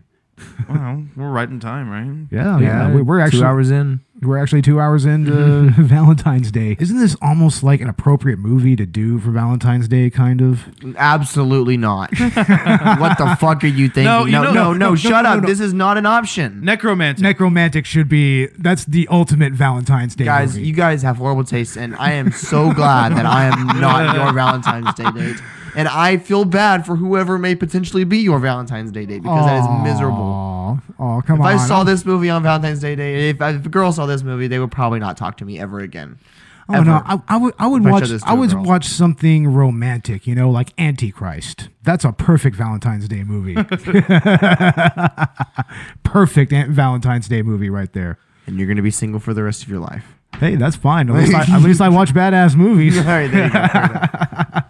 Well, we're right in time, right? Yeah, yeah. We- We're actually two hours in. We're actually two hours into Valentine's Day. Isn't this almost like an appropriate movie to do for Valentine's Day? Kind of. Absolutely not. what the fuck are you thinking? No, No, you no, know- no, no, no, no, shut no, up. no. This is not an option. Nekromantik. Nekromantik should be. That's the ultimate Valentine's Day guys, movie. you guys have horrible taste, and I am so glad that I am not your Valentine's Day date. And I feel bad for whoever may potentially be your Valentine's Day date because that is miserable. Oh, come If on. I saw this movie on Valentine's Day day, if, if a girl saw this movie, they would probably not talk to me ever again. Oh no, Ever. I, I would I would If I watch to I a would watch something romantic, you know, like Antichrist. That's a perfect Valentine's Day movie. perfect Valentine's Day movie right there. and you're gonna be single for the rest of your life. Hey, that's fine. At least I, at least I watch badass movies. All right, there you go.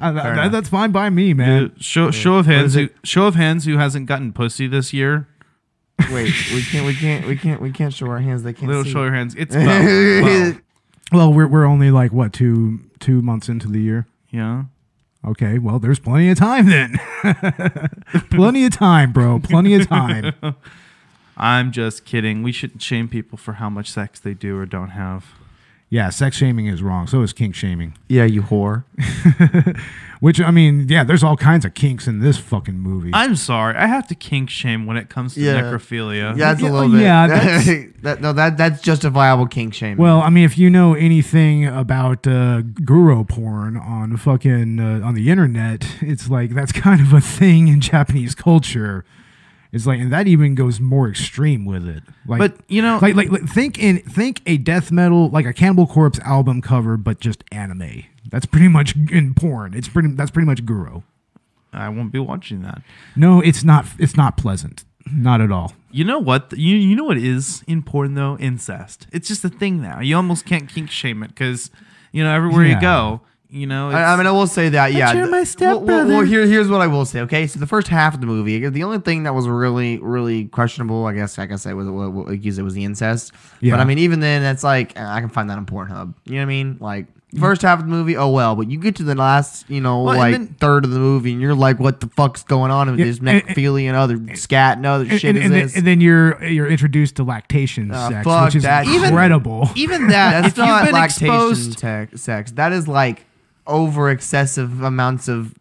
That- that's fine by me, man. Uh, show show of hands. Who, show of hands who hasn't gotten pussy this year. Wait, we can't, we can't, we can't, we can't show our hands. They can't Little see. show your hands. It's Beau. Beau. Well, we're we're only like what two two months into the year. Yeah. Okay, well, there's plenty of time then. plenty of time, bro. Plenty of time. I'm just kidding. We shouldn't shame people for how much sex they do or don't have. Yeah, sex shaming is wrong. So is kink shaming. Yeah, you whore. Which I mean, yeah, there's all kinds of kinks in this fucking movie. I'm sorry. I have to kink shame when it comes to Yeah. necrophilia. Yeah, that's Yeah, a little bit. yeah, that's- that, no, that that's justifiable kink shame. well, I mean, if you know anything about uh, guro porn on fucking uh, on the internet, it's like that's kind of a thing in Japanese culture. It's like, and that even goes more extreme with it. Like, But, you know- like, like, like think in think a death metal like a Cannibal Corpse album cover, but just anime. That's pretty much in porn. It's pretty. That's pretty much guro. I won't be watching that. No, it's not. It's not pleasant. Not at all. You know what? You you know what is in porn though? Incest. It's just a thing now. You almost can't kink shame it because you know everywhere Yeah. you go, you know. I, I mean, I will say that, yeah. you're my well, well, stepbrother. well, here, here's what I will say. Okay, so the first half of the movie, the only thing that was really, really questionable, I guess, like I said, was like you said, was the incest. Yeah. But I mean, even then, it's like uh, I can find that on Pornhub. You know what I mean? Like first half of the movie, oh well. But you get to the last, you know, Well, like then- third of the movie, and you're like, what the fuck's going on with Yeah, this and- necrophilia and other scat and other And, shit? and, is and then, this? and then you're you're introduced to lactation Ah, sex, which is that. Even- incredible. even that. That's if not lactation exposed, tech, sex. That is like over excessive amounts of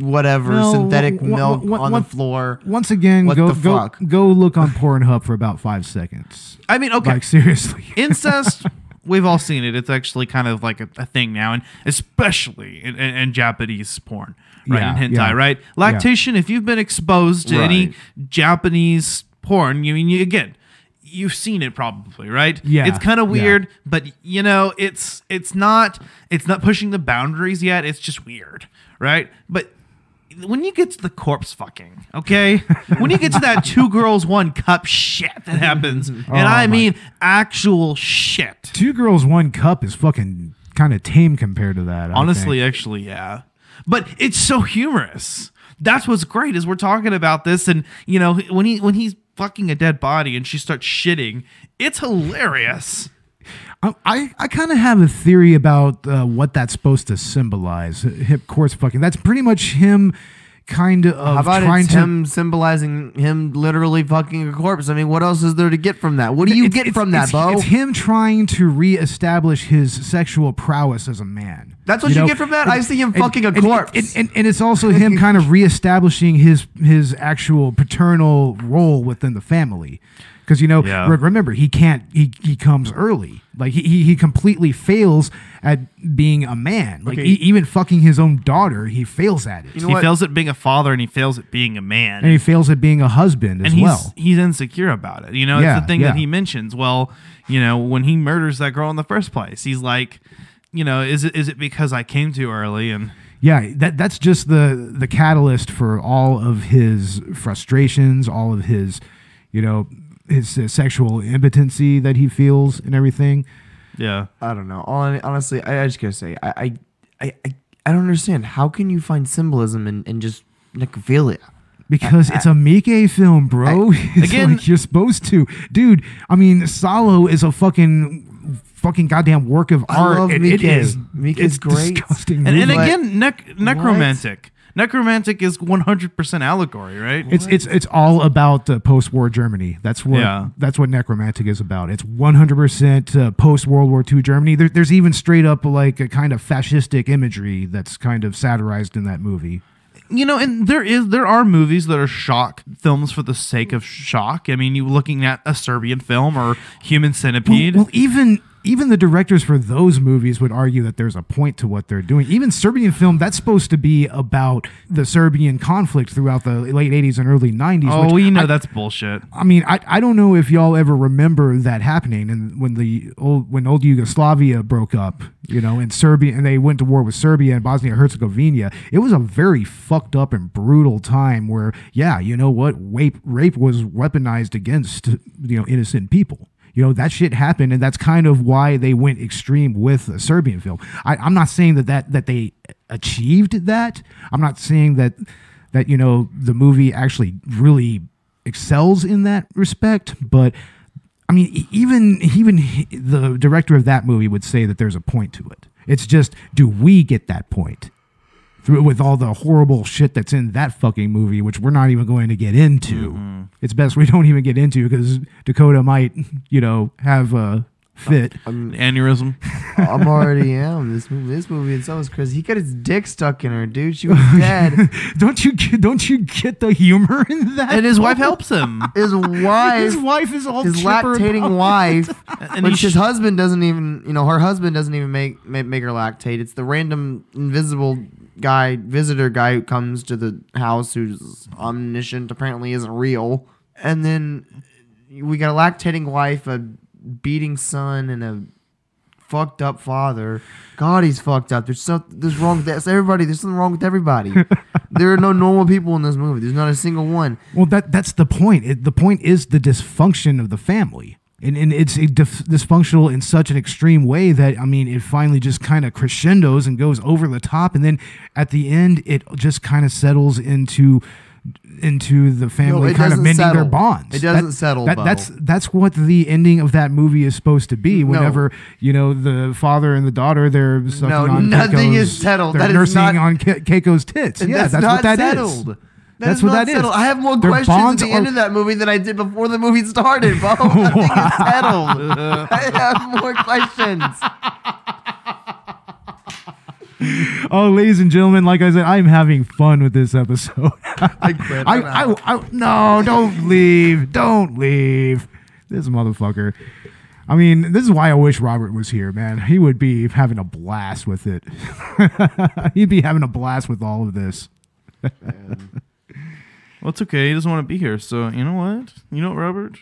whatever No, synthetic wha- wha- milk wha- on wha- the floor. Once again, What go the go fuck? go look on Pornhub for about five seconds. I mean, okay, Like seriously. incest. We've all seen it. It's actually kind of like a, a thing now, and especially in, in, in Japanese porn, right? Yeah, in hentai, yeah. right? Lactation. If you've been exposed to any Right. Japanese porn, you mean you, again, you've seen it probably, right? Yeah, It's kind of yeah. weird, but you know, it's it's not it's not pushing the boundaries yet. It's just weird, right? But when you get to the corpse fucking, okay? when you get to that two girls, one cup shit that happens, and oh I my- mean actual shit. Two girls, one cup is fucking kind of tame compared to that. I Honestly, think. actually, yeah. But it's so humorous. That's what's great is we're talking about this, and you know when he when he's fucking a dead body and she starts shitting, it's hilarious. I I, kind of have a theory about uh, what that's supposed to symbolize. Hip corpse fucking. That's pretty much him, kind of How about trying it's to. him symbolizing him literally fucking a corpse? I mean, what else is there to get from that? What do you It's- get it's- from that, Beau? It's him trying to reestablish his sexual prowess as a man. That's what you get from that? I see him fucking a and- corpse. And, and, and it's also him kind of reestablishing his his actual paternal role within the family. Because you know Yeah. re- remember he can't he, he comes early like he, he he completely fails at being a man like Okay. e- even fucking his own daughter he fails at it You know he what? fails at being a father and he fails at being a man. and he fails at being a husband as and he's well he's insecure about it. You know, Yeah, it's the thing yeah. that he mentions. Well, you know, when he murders that girl in the first place, he's like, you know, is it is it because I came too early and Yeah, that that's just the the catalyst for all of his frustrations, all of his, you know, his uh, sexual impotency that he feels and everything. yeah. I don't know. Hon- Honestly, I, I just gotta say, I, I, I, I, I don't understand. How can you find symbolism in, in just necrophilia? Because it's a Miike film, bro. It's again- like you're supposed to, dude. I mean, Salo is a fucking, fucking goddamn work of I art. love It- it is, Miike's it's great. disgusting. And, and again, nec- Nekromantik. Nekromantik is 100% allegory, right? It's it's it's all about uh, post-war Germany. That's what Yeah. that's what Nekromantik is about. It's 100% uh, post-World War II Germany. There, there's even straight up like a kind of fascistic imagery that's kind of satirized in that movie. you know, and there is there are movies that are shock films for the sake of shock. I mean, you looking at a Serbian film or Human Centipede. Well, even even the directors for those movies would argue that there's a point to what they're doing. Even Serbian film that's supposed to be about the Serbian conflict throughout the late 80s and early 90s. oh, we know I- that's bullshit. I mean, I, I don't know if y'all ever remember that happening and when the old when old Yugoslavia broke up, you know, and Serbia and they went to war with Serbia and Bosnia and Herzegovina. It was a very fucked up and brutal time where, yeah, you know what, rape rape was weaponized against you know innocent people. You know that shit happened, and that's kind of why they went extreme with the Serbian film. I, I'm not saying that, that that they achieved that. I'm not saying that that you know the movie actually really excels in that respect but i mean even even the director of that movie would say that there's a point to it it's just do we get that point through with all the horrible shit that's in that fucking movie which we're not even going to get into mm-hmm. it's best we don't even get into because dakota might you know have a fit Aneurysm. I'm already am. This movie, this movie itself is crazy. He got his dick stuck in her, dude. She was dead. don't you get don't you get the humor in that and his wife helps him. His wife, his wife is all his lactating about- wife, And which his sh- husband doesn't even, you know, her husband doesn't even make make, make her lactate. It's the random invisible guy, visitor guy who comes to the house who's omniscient, apparently isn't real. And then we got a lactating wife, a beating son, and a fucked up father. God, he's fucked up. There's something there's wrong with that. Everybody, there's something wrong with everybody. there are no normal people in this movie. There's not a single one. Well, that that's the point. It, the point is the dysfunction of the family, and and it's dif- dysfunctional in such an extreme way that I mean, it finally just kind of crescendos and goes over the top, and then at the end, it just kind of settles into into the family it kind of mending their bonds. It doesn't settle, That, that's that's what the ending of that movie is supposed to be. No. Whenever you know the father and the daughter, they're sucking No, on nothing Keiko's- is settled. They're That is nursing not- on Ke- Keiko's tits. Yeah, that's, that's, what that is. That That's what that is. settled. I have more Their questions at the end are- of that movie than I did before the movie started, Beau. Nothing is settled. I have more questions. Oh, ladies and gentlemen, like I said, I'm having fun with this episode. I quit. I. I, I, no, don't leave. Don't leave. This motherfucker. I mean, this is why I wish Robert was here, man. He would be having a blast with it. He'd be having a blast with all of this. Well, it's okay. He doesn't want to be here. So, you know what? You know what, Robert?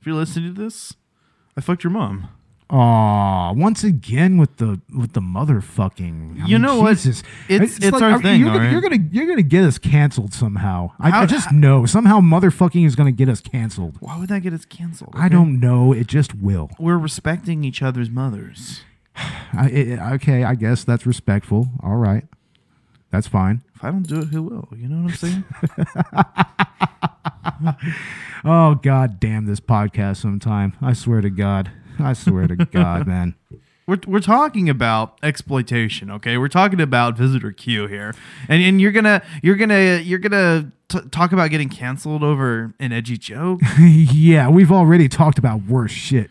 If you're listening to this, I fucked your mom. Aw, once again with the with the motherfucking. I You know what? Jesus. It's- it's our are- thing, You're, gonna, alright? you're gonna you're gonna get us canceled somehow. I, I How- just know somehow motherfucking is gonna get us canceled. Why would that get us canceled? I don't know. It just will. We're respecting each other's mothers. I, it, okay, I guess that's respectful. All right, that's fine. I don't do it, who will? You know what I'm saying? Oh God, damn this podcast! Sometime I swear to God, I swear to God, man. we're, we're talking about exploitation, okay? We're talking about visitor Q here, and and you're gonna you're gonna you're gonna t- talk about getting canceled over an edgy joke. yeah, we've already talked about worse shit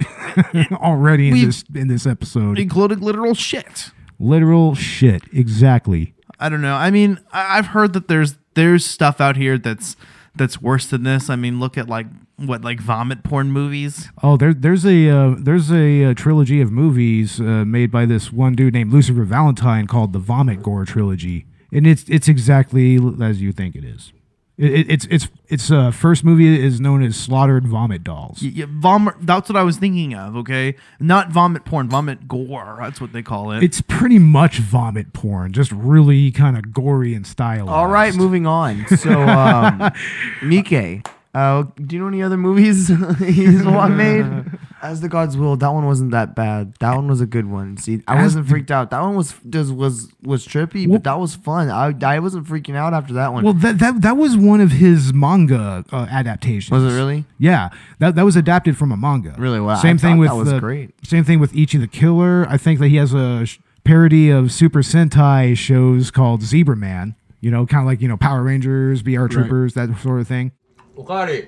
already in We've- this in this episode. including literal shit. Literal shit, exactly. I don't know. I mean, I- I've heard that there's there's stuff out here that's that's worse than this. I mean, look at like what like vomit porn movies. Oh, there, there's a uh, there's a, uh trilogy of movies uh, made by this one dude named Lucifer Valentine called the Vomit Gore trilogy, and it's it's exactly as you think it is. It, it, it's it's its uh, first movie is known as Slaughtered Vomit Dolls. Y- y- vomit. That's what I was thinking of. Okay, not vomit porn, vomit gore. That's what they call it. It's pretty much vomit porn, just really kind of gory and stylized. All right, moving on. So, um, Mike, uh, do you know any other movies he's made? As the Gods Will, that one wasn't that bad. That one was a good one. See, I As wasn't the- freaked out. That one was just was, was trippy, Well- but that was fun. I, I wasn't freaking out after that one. Well, that, that that was one of his manga uh, adaptations. was it really? Yeah, that that was adapted from a manga. Really? Wow, Same I thing with that was uh, great. Same thing with Ichi the Killer. I think that he has a sh- parody of Super Sentai shows called Zebraman. You know, kind of like you know Power Rangers, VR Troopers, that sort of thing. おかわり。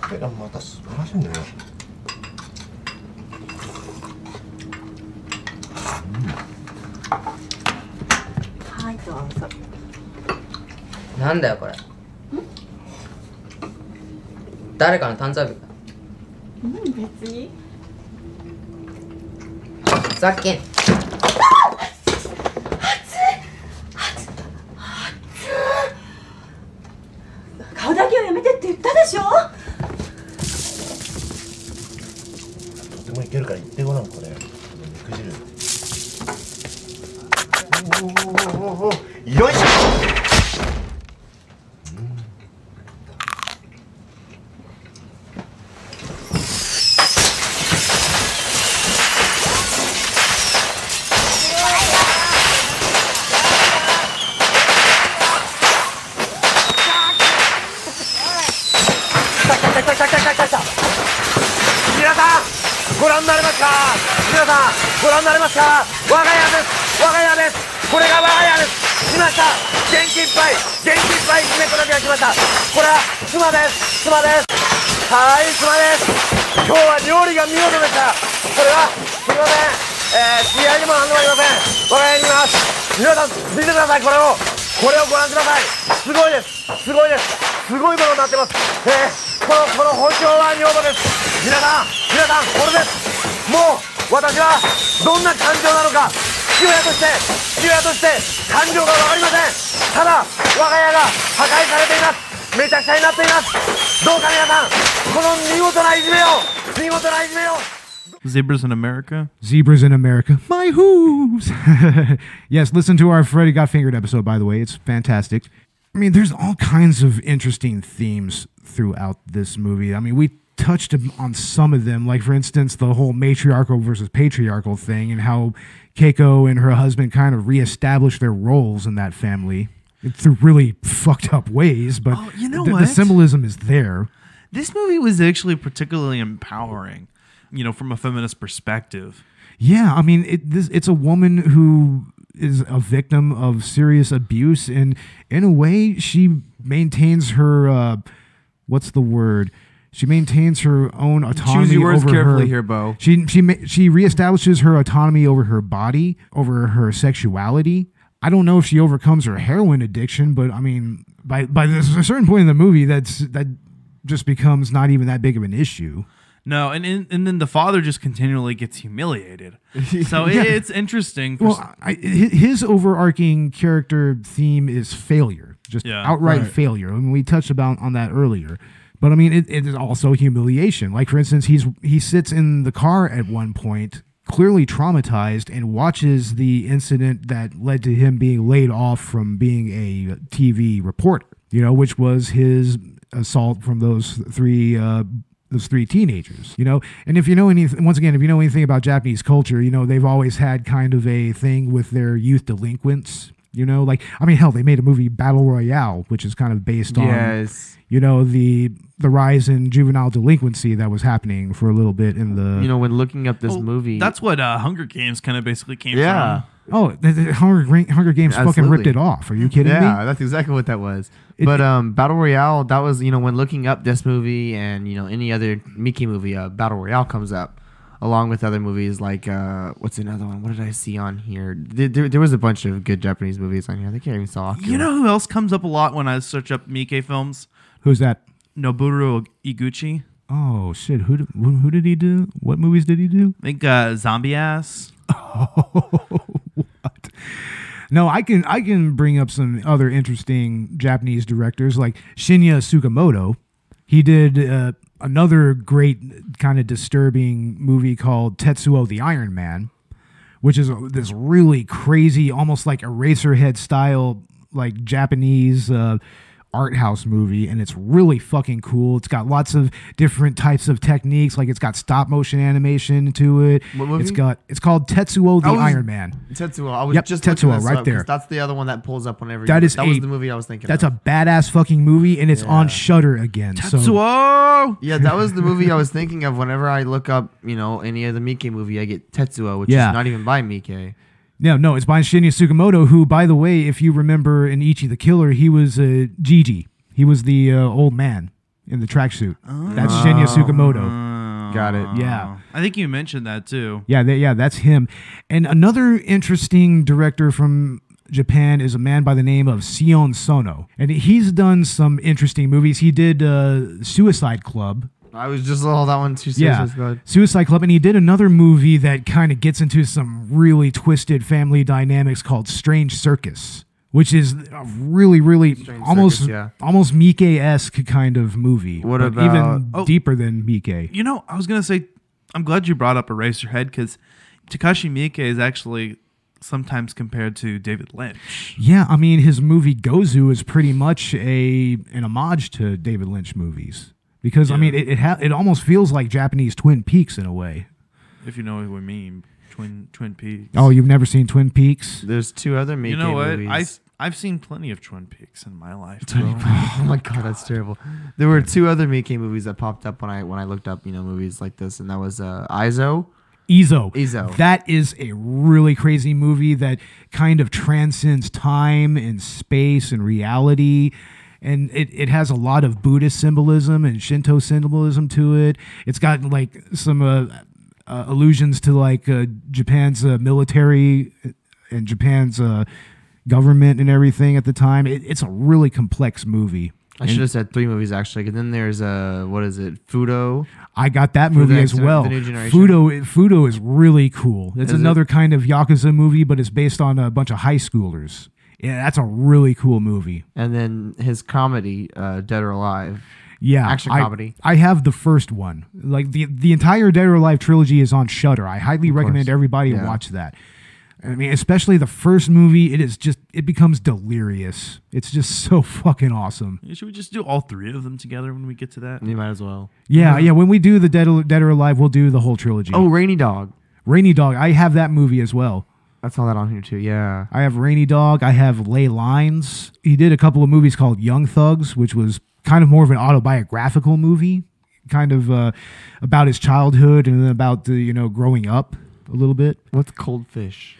これがまた素晴らしいんだよ。はいどうぞ。なんだよこれ。誰かの誕生日か。うん別に。ふざけん Zebras in America. Zebras in America. My hooves. yes, listen to our Freddy Got Fingered episode, by the way. It's fantastic. I mean, there's all kinds of interesting themes throughout this movie. I mean, we touched on some of them, like, for instance, the whole matriarchal versus patriarchal thing and how Keiko and her husband kind of reestablished their roles in that family through really fucked up ways. But Oh, you know the, the symbolism is there. This movie was actually particularly empowering, you know, from a feminist perspective. Yeah, I mean, it, this, it's a woman who is a victim of serious abuse, and in a way, she maintains her. Uh, what's the word? She maintains her own autonomy. Choose your words carefully her- here, Beau. She she she reestablishes her autonomy over her body, over her sexuality. I don't know if she overcomes her heroin addiction, but I mean, by by this, a certain point in the movie, that's that just becomes not even that big of an issue. No, and and, and then the father just continually gets humiliated. So it- Yeah. it's interesting. for Well, s- I, hi- his overarching character theme is failure, just Yeah. outright Right. failure. I mean, we touched about on that earlier, but I mean, it, it is also humiliation. Like for instance, he's he sits in the car at one point, clearly traumatized, and watches the incident that led to him being laid off from being a TV reporter. You know, which was his assault from those three. Uh, those three teenagers, you know, and if you know anything, once again, if you know anything about Japanese culture, you know they've always had kind of a thing with their youth delinquents. You know, like I mean, hell, they made a movie Battle Royale, which is kind of based on, Yes. you know, the the rise in juvenile delinquency that was happening for a little bit in the. You know, when looking up this Well, movie, That's what uh, Hunger Games kind of basically came Yeah. from. Oh, the, the Hunger, Hunger Games fucking ripped it off. Are you kidding yeah, me? that's exactly what that was. It- but um, Battle Royale, that was you know when looking up this movie and you know any other Miike movie, uh, Battle Royale comes up. along with other movies like uh, what's another one? What did I see on here? There, there, there was a bunch of good Japanese movies on here. I think I even saw. You know who else comes up a lot when I search up Miike films? Who's that? Noboru Iguchi. Oh shit! Who did, who, who did he do? What movies did he do? I think uh, Zombie Ass. What? No, I can I can bring up some other interesting Japanese directors like Shinya Tsukamoto. He did uh, another great kind of disturbing movie called Tetsuo the Iron Man, which is this really crazy, almost like Eraserhead style, like Japanese uh, art house movie, and it's really fucking cool. It's got lots of different types of techniques, like it's got stop motion animation to it. What movie? It's got it's called Tetsuo the was- Iron Man. Tetsuo. I was Yep, just Tetsuo, right up there. That's the other one that pulls up whenever. That you, is that was the movie I was thinking. Of. That's of. a badass fucking movie, and it's on Shudder again. So Tetsuo. Yeah, that was the movie I was thinking of whenever I look up, you know, any of the Mike movie, I get Tetsuo, which Yeah. is not even by Mike. No, no, it's by Shinya Tsukamoto, who, by the way, if you remember in Ichi the Killer, he was uh, Gigi. He was the uh, old man in the tracksuit. That's Shinya Tsukamoto. Got it. Yeah. I think you mentioned that too. Yeah, that, yeah, that's him. And another interesting director from Japan is a man by the name of Sion Sono, and he's done some interesting movies. He did uh, Suicide Club, I was just oh that one too. yeah, Suicide Squad. Suicide Club, and he did another movie that kind of gets into some really twisted family dynamics called Strange Circus, which is a really, really Strange almost Circus, yeah. almost Mike esque kind of movie. What but about- even Oh. deeper than Mike? You know, I was gonna say, I'm glad you brought up Eraserhead because Takashi Miike is actually sometimes compared to David Lynch. Yeah, I mean his movie Gozu is pretty much a an homage to David Lynch movies because I mean it it, ha- it almost feels like Japanese Twin Peaks in a way. If you know what we mean, Twin Twin Peaks. Oh, you've never seen Twin Peaks? There's two other Mike you know what? movies. I I've seen plenty of Twin Peaks in my life. oh my god, that's terrible. There were two other Mike movies that popped up when I when I looked up, you know, movies like this, and that was uh, Izo. Ezo. Ezo. That is a really crazy movie that kind of transcends time and space and reality. And it, it has a lot of Buddhist symbolism and Shinto symbolism to it. It's got like some uh, uh, allusions to like uh, Japan's uh, military and Japan's uh, government and everything at the time. It, it's a really complex movie. I should have said three movies actually. And then there's uh, what is it? Fudo. I got that For movie as well. the new generation? Fudo, Fudo is really cool. It's Is it? another kind of yakuza movie, but it's based on a bunch of high schoolers. Yeah, that's a really cool movie. And then his comedy, uh, Dead or Alive. Yeah, Action I- comedy. I have the first one. Like the the entire Dead or Alive trilogy is on Shudder. I highly recommend course. everybody Yeah. watch that. I mean, especially the first movie. It is just it becomes delirious. It's just so fucking awesome. Should we just do all three of them together when we get to that? You might as well. Yeah, yeah. When we do the Dead or, Dead or Alive, we'll do the whole trilogy. Oh, Rainy Dog. Rainy Dog. I have that movie as well. I saw that on here too. Yeah. I have Rainy Dog. I have Ley Lines. He did a couple of movies called Young Thugs, which was kind of more of an autobiographical movie, kind of uh, about his childhood and then about the you know growing up a little bit. What's Cold Fish?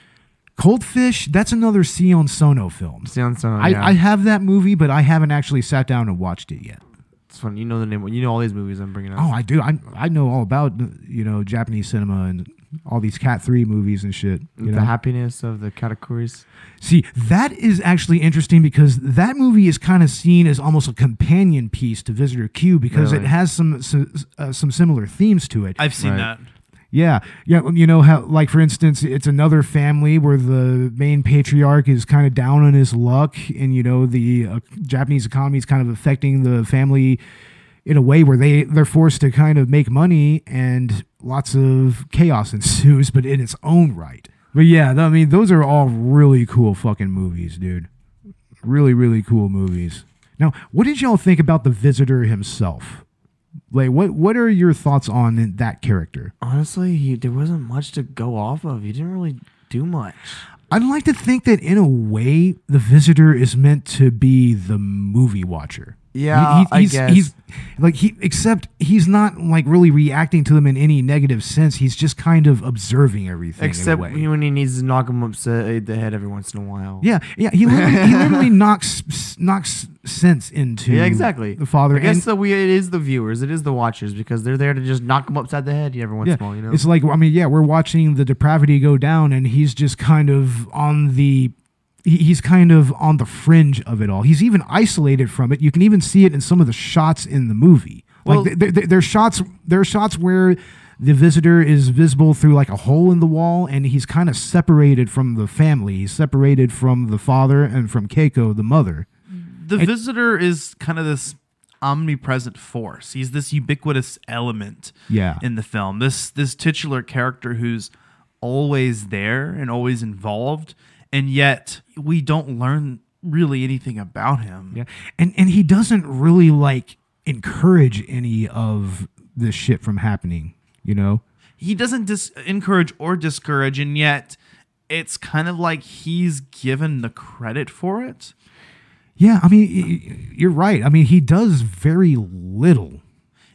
Cold Fish. That's another Sion Sono film. Sion Sono, I, yeah. I have that movie, but I haven't actually sat down and watched it yet. It's fun. You know the name. You know all these movies I'm bringing up. Oh, I do. I I know all about you know Japanese cinema and all these Cat Three movies and shit. You the know? happiness of the Katakuris. See, that is actually interesting because that movie is kind of seen as almost a companion piece to Visitor Q because it has some some, uh, some similar themes to it. I've seen Right. that. Yeah, yeah. You know how, like for instance, it's another family where the main patriarch is kind of down on his luck, and you know the uh, Japanese economy is kind of affecting the family in a way where they they're forced to kind of make money, and lots of chaos ensues, but in its own right. But yeah, I mean, those are all really cool fucking movies, dude. Really, really cool movies. Now, what did y'all think about the visitor himself? Like, what what are your thoughts on that character? Honestly, he, there wasn't much to go off of. He didn't really do much. I'd like to think that in a way, the visitor is meant to be the movie watcher. Yeah, He- he- I he's, guess. he's like he except he's not like really reacting to them in any negative sense. He's just kind of observing everything. Except in a way. when he needs to knock him upside the head every once in a while. Yeah, yeah. He literally, he literally knocks knocks sense into Yeah, exactly. the father. I guess and, so. We it is the viewers, it is the watchers because they're there to just knock him upside the head every once yeah, in a while. You know, it's like I mean, yeah, we're watching the depravity go down, and he's just kind of on the. He- He's kind of on the fringe of it all. He's even isolated from it. You can even see it in some of the shots in the movie. Well- like there, there, there's shots. There are shots where the visitor is visible through like a hole in the wall, and he's kind of separated from the family. He's separated from the father and from Keiko, the mother. the visitor is kind of this omnipresent force. He's this ubiquitous element Yeah. in the film. This this titular character who's always there and always involved, and yet we don't learn really anything about him. Yeah, and and he doesn't really like encourage any of this shit from happening. You know? He doesn't dis- encourage or discourage, and yet it's kind of like he's given the credit for it. Yeah, I mean, you're right. I mean, he does very little.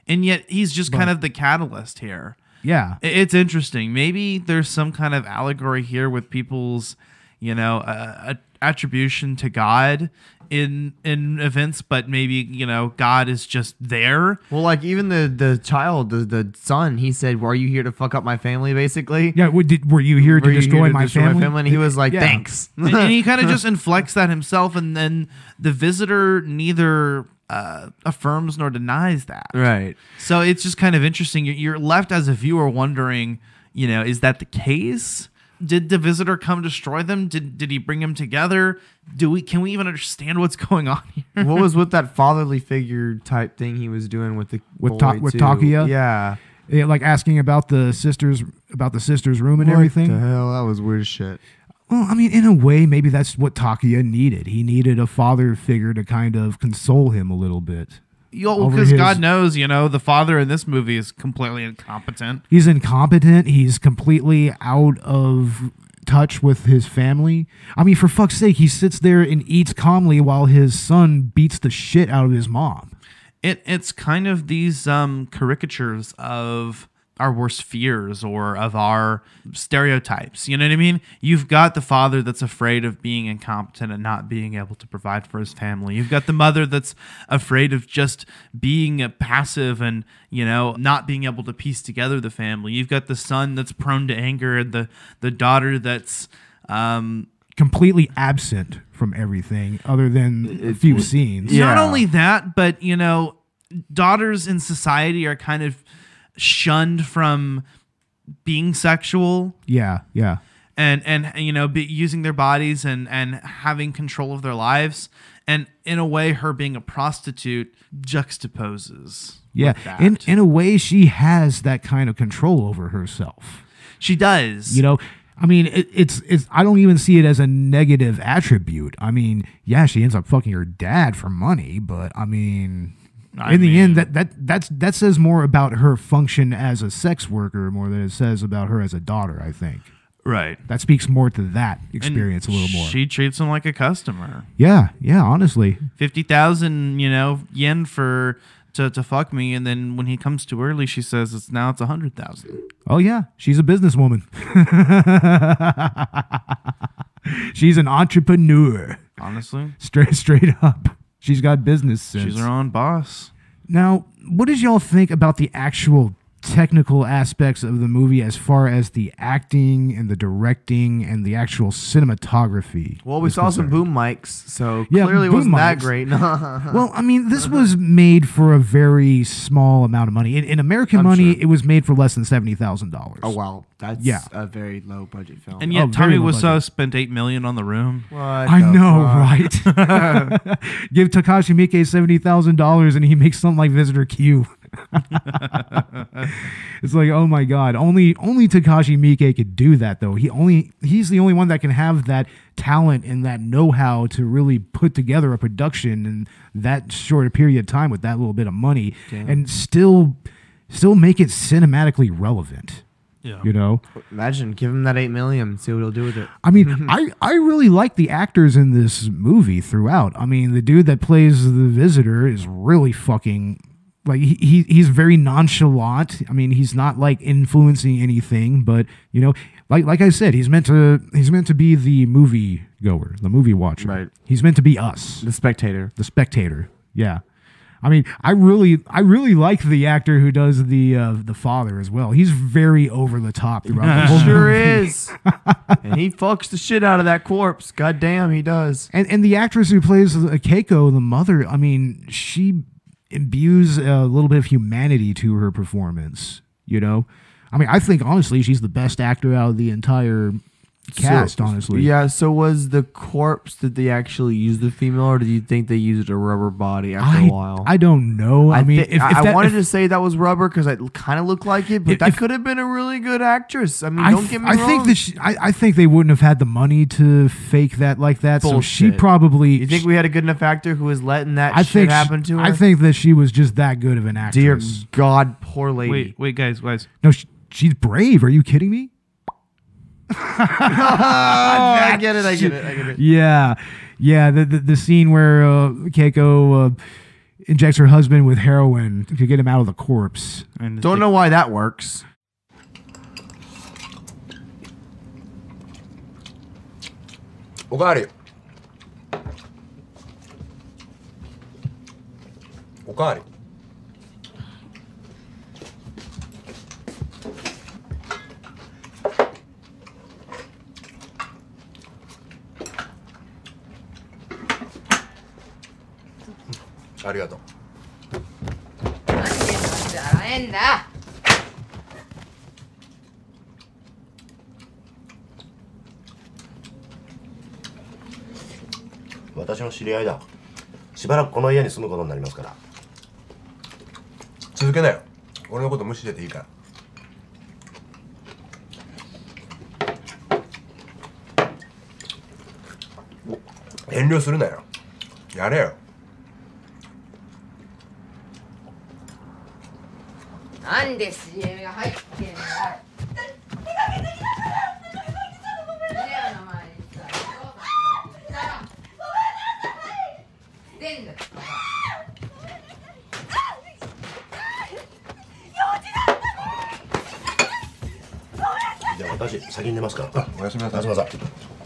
and yet he's just kind of the catalyst here. Yeah, It's interesting. Maybe there's some kind of allegory here with people's, you know, uh, a- attribution to God in in events, but maybe you know God is just there. well, like even the the child, the the son, he said, "Were you here to fuck up my family?" Basically, yeah. What, did, were you here Were to you here destroy, to my, destroy family? And he was like, Yeah. "Thanks." and, and he kind of just inflects that himself, and then the visitor neither uh, affirms nor denies that. right. So it's just kind of interesting. You're- You're left as a viewer wondering, you know, is that the case? Did the visitor come destroy them? Did did he bring them together? Do we can we even understand what's going on here? what was with that fatherly figure type thing he was doing with the With boy Ta- with too? Takuya? Yeah. Yeah, like asking about the sisters about the sisters' room and What everything. the hell? That was weird shit. Well, I mean, in a way, maybe that's what Takuya needed. He needed a father figure to kind of console him a little bit. Because God knows, you know, the father in this movie is completely incompetent. He's incompetent. He's completely out of touch with his family. I mean, for fuck's sake, he sits there and eats calmly while his son beats the shit out of his mom. It it's kind of these um, caricatures of our worst fears or of our stereotypes. You know what I mean? You've got the father that's afraid of being incompetent and not being able to provide for his family. You've got the mother that's afraid of just being passive and, you know, not being able to piece together the family. You've got the son that's prone to anger and the the daughter that's um Completely absent from everything other than a few scenes. Yeah. Not only that, but you know, daughters in society are kind of shunned from being sexual Yeah, yeah. and and you know, be, using their bodies and and having control of their lives. And in a way, her being a prostitute juxtaposes. Yeah. In in a way she has that kind of control over herself. she does. You know, I mean, it, it's it's. I don't even see it as a negative attribute. I mean, yeah, she ends up fucking her dad for money, but I mean, I in the mean- end, that that that's that says more about her function as a sex worker more than it says about her as a daughter. I think right. that speaks more to that And experience a little more. She treats him like a customer. yeah, yeah. Honestly, Fifty thousand, you know, yen for to, to fuck me, and then when he comes too early, she says it's now it's a hundred thousand. oh yeah, she's a businesswoman. she's an entrepreneur. Honestly, Straight straight up, she's got business sense. she's her own boss. Now, what did y'all think about the actual technical aspects of the movie as far as the acting and the directing and the actual cinematography? Well, we is saw some boom mics, so Yeah, clearly boom wasn't that great. Well, I mean, this was made for a very small amount of money. In, in American I'm money, sure. it was made for less than seventy thousand dollars. oh wow, that's Yeah. a very low budget film. And oh, yet, Oh, Tommy low Wiseau spent eight million on the room. What I the know, fuck? right? Give Takashi Miike seventy thousand dollars, and he makes something like Visitor Q. it's like, oh my god! Only only Takashi Miike could do that, though. He only he's the only one that can have that talent and that know how to really put together a production in that short a period of time with that little bit of money, and still still make it cinematically relevant. Yeah. You know, Imagine, give him that eight million, see what he'll do with it. I mean, I, I really like the actors in this movie throughout. I mean, the dude that plays the visitor is really fucking like he, he he's very nonchalant. I mean, he's not like influencing anything, but you know, like like I said, he's meant to he's meant to be the movie goer, the movie watcher. Right. He's meant to be us, The spectator. the spectator. Yeah. I mean, I really, I really like the actor who does the uh, the father as well. He's very over the top throughout the whole Sure movie. is. and he fucks the shit out of that corpse. God damn, he does. And and the actress who plays Keiko, the mother, I mean, she imbues a little bit of humanity to her performance. You know, I mean, I think honestly, she's the best actor out of the entire cast. So- honestly, Yeah, so was the corpse, did they actually use the female or do you think they used a rubber body after I, a while? I don't know. I, mean, thi- if, I, if I that- wanted if- to say that was rubber because it kind of looked like it, but If- that could have been a really good actress. I mean, I, don't th- get me I wrong. think that she, I, I think they wouldn't have had the money to fake that like that. So she probably. you think we had a good enough actor who was letting that I shit think she- happen to her? I think that she was just that good of an actress. Dear. God, poor lady. Wait, wait, guys, guys. No, she, she's brave. Are you kidding me? I get it. I get it. I get it. Yeah, yeah. The the, the scene where uh, Keiko uh, injects her husband with heroin to get him out of the corpse. And Don't know why that works. おかわりおかわり ありがとう。なんでなんで洗えんだ。私の知り合いだ。しばらくこの家に住むことになりますから。続けなよ。俺のこと無視してていいから。遠慮するなよ。やれよなんで CM が入ってんじゃあ私先に寝ますから。あおやすみなさい